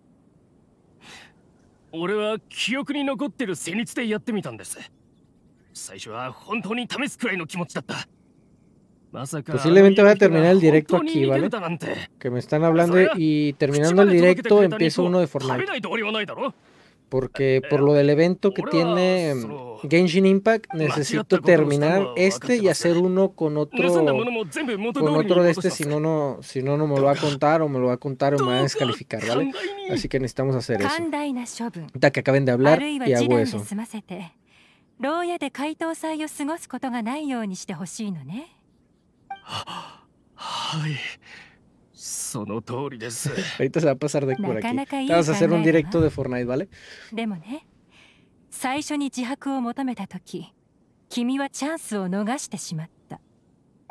S14: 俺は記憶に残ってる戦律でやってみたんです。最初は本当に試すくらいの気持ちだった。まさか
S3: Posiblemente voy a terminar el
S14: 本
S3: directo aquí, ¿vale? Que me están hablando y terminando el directo empiezo uno de Fortnite. Porque por lo del evento que tiene mm, Genshin Impact necesito terminar este y hacer uno con otro con otro de este si no no si no no me lo va a contar o me lo va a contar o me va a descalificar, ¿vale? Así que necesitamos hacer eso.
S8: 寛大な処分
S3: Ahorita que acaben de
S8: あ
S3: hablar
S8: るいは
S3: y
S8: 示
S3: hago
S8: 談で
S3: eso.
S8: 済ませて牢屋で怪盗祭を過ごすことがないようにしてほしいのね
S14: はいその通りです <laughs>
S3: Ahorita se va a pasar de por aquí.
S8: Nakana
S3: Te vas a hacer un
S8: Ikanai,
S3: directo
S8: ¿no?
S3: de Fortnite, ¿vale?
S8: でもね最初に自白を求めた時君はチャンスを逃してしまった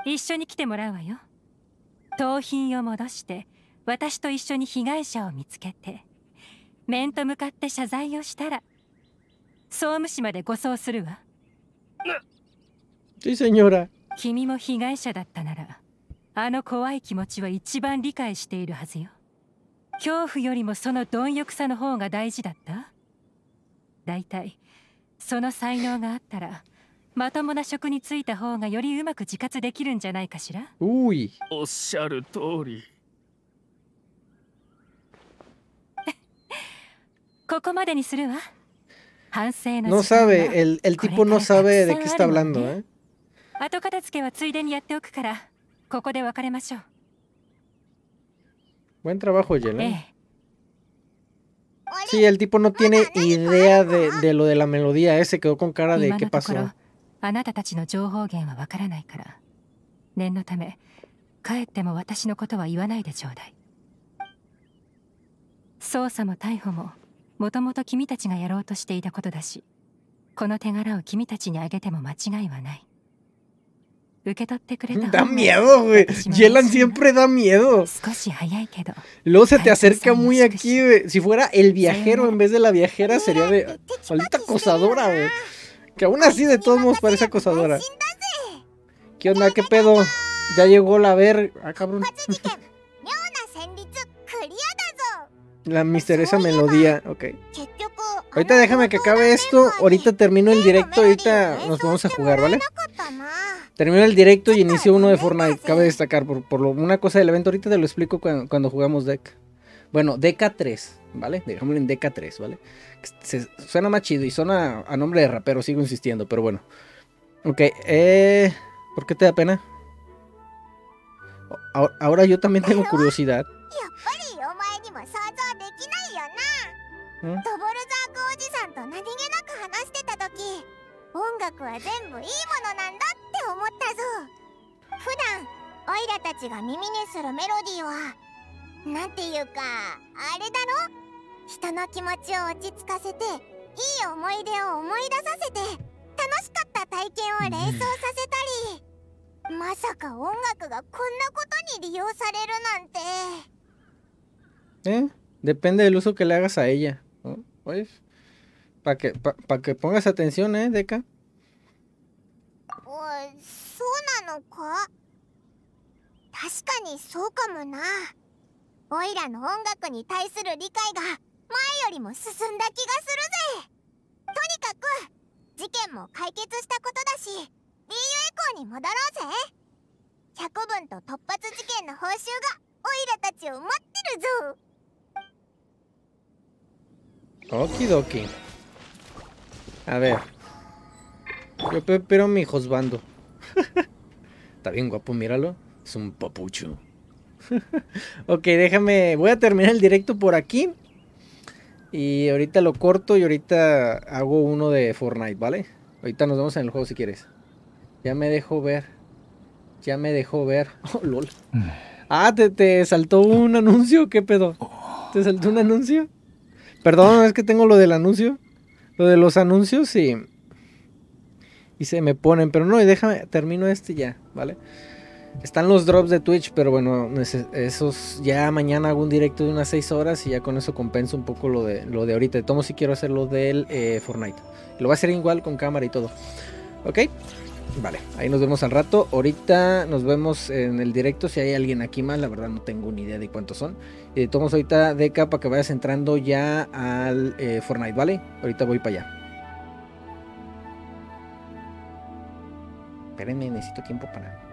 S8: 一緒に来てもらうわよ盗品を戻して私と一緒に被害者を見つけて面と向かって謝罪をしたら総務士まで護送するわ
S3: Sí, señora.
S8: 君も被害者だったならあの怖い気持ちは一番理解しているはずよ。恐怖よりもその貪欲さの方が大事だった？だいたいその才能があったらまともな職に就いた方がよりうまく自活できるんじゃないかしら
S3: ？Uy.
S14: おっしゃる通り。<laughs>
S8: ここまでにするわ。反省の
S3: No
S8: 時間は
S3: sabe, el, el tipo no sabe de qué está hablando, ¿eh?
S8: 後片付けはついでにやっておくからここで別れましょう。
S3: Buen trabajo,
S8: え
S3: Yelan.
S8: え
S3: Sí, el tipo no tiene idea de, de lo de la melodía. Ese quedó con cara de
S8: 今
S3: qué pasó.
S8: あなたたちの情報源はわからないから念のため帰っても私のことは言わないでちょうだい捜査も逮捕ももともと君たちがやろうとしていたことだしこの手柄を君たちにあげても間違いはない
S3: Da miedo, güey. Yelan siempre da miedo. Luego se te acerca muy aquí, güey. Si fuera el viajero en vez de la viajera, sería de. Maldita acosadora, güey. Que aún así, de todos modos, parece acosadora. ¿Qué onda? ¿Qué pedo? Ya llegó la ver. Ah, cabrón. <laughs> La pues, misteriosa melodía, ok. Ahorita déjame que acabe esto. Ahorita termino el directo. Ahorita nos vamos a jugar, ¿vale? Terminó el directo y inició uno de Fortnite. Cabe destacar, por, por una cosa del evento ahorita te lo explico cuando, cuando jugamos deck. Bueno, Deca 3, ¿vale? Dejámoslo en Deca 3, ¿vale? Se, suena más chido y suena a nombre de rapero, sigo insistiendo, pero bueno. Ok, eh, ¿por qué te da pena? Ahora, ahora yo también tengo curiosidad.
S1: ¿Eh? 音楽は全部いいものなんだって思ったぞ普段オイラたちが耳にするメロディーはなんていうかあれだろ？人の気持ちを落ち着かせていい思い出を思い出させて楽しかった体験を連想させたりまさか音楽がこんなことに利用されるなんて
S3: ¿Eh? Depende del uso que le hagas a ella. ¿no? Pues, para que, pa- pa que pongas atención, ¿eh, Deca?
S1: おそうなのか確かにそうかもなオイラの音楽に対する理解が前よりも進んだ気がするぜとにかく事件も解決したことだしリーユエコーに戻ろうぜ百分と突発事件の報酬がオイラたちを待ってるぞ
S3: Okidoki. A ver. Yo espero mi josbando. <laughs> Está bien guapo, míralo. Es un papucho. <laughs> ok, déjame. Voy a terminar el directo por aquí. Y ahorita lo corto y ahorita hago uno de Fortnite, ¿vale? Ahorita nos vemos en el juego si quieres. Ya me dejó ver. Ya me dejó ver. <laughs> Oh, lol. <sighs> Ah, ¿te, te saltó un anuncio? ¿Qué pedo? ¿Te saltó un anuncio? Perdón, es que tengo lo del anuncio. Lo de los anuncios y. Y se me ponen. Pero no, y déjame, termino este ya, ¿vale? Están los drops de Twitch, pero bueno, esos ya mañana hago un directo de unas 6 horas y ya con eso compenso un poco lo de, lo de ahorita. De tomo si quiero hacer lo del eh, Fortnite. Lo voy a hacer igual con cámara y todo. ¿Ok? Vale, ahí nos vemos al rato. Ahorita nos vemos en el directo. Si hay alguien aquí más, la verdad no tengo ni idea de cuántos son. Tomamos ahorita Deca para que vayas entrando ya al eh, Fortnite, ¿vale? Ahorita voy para allá. Espérenme, necesito tiempo para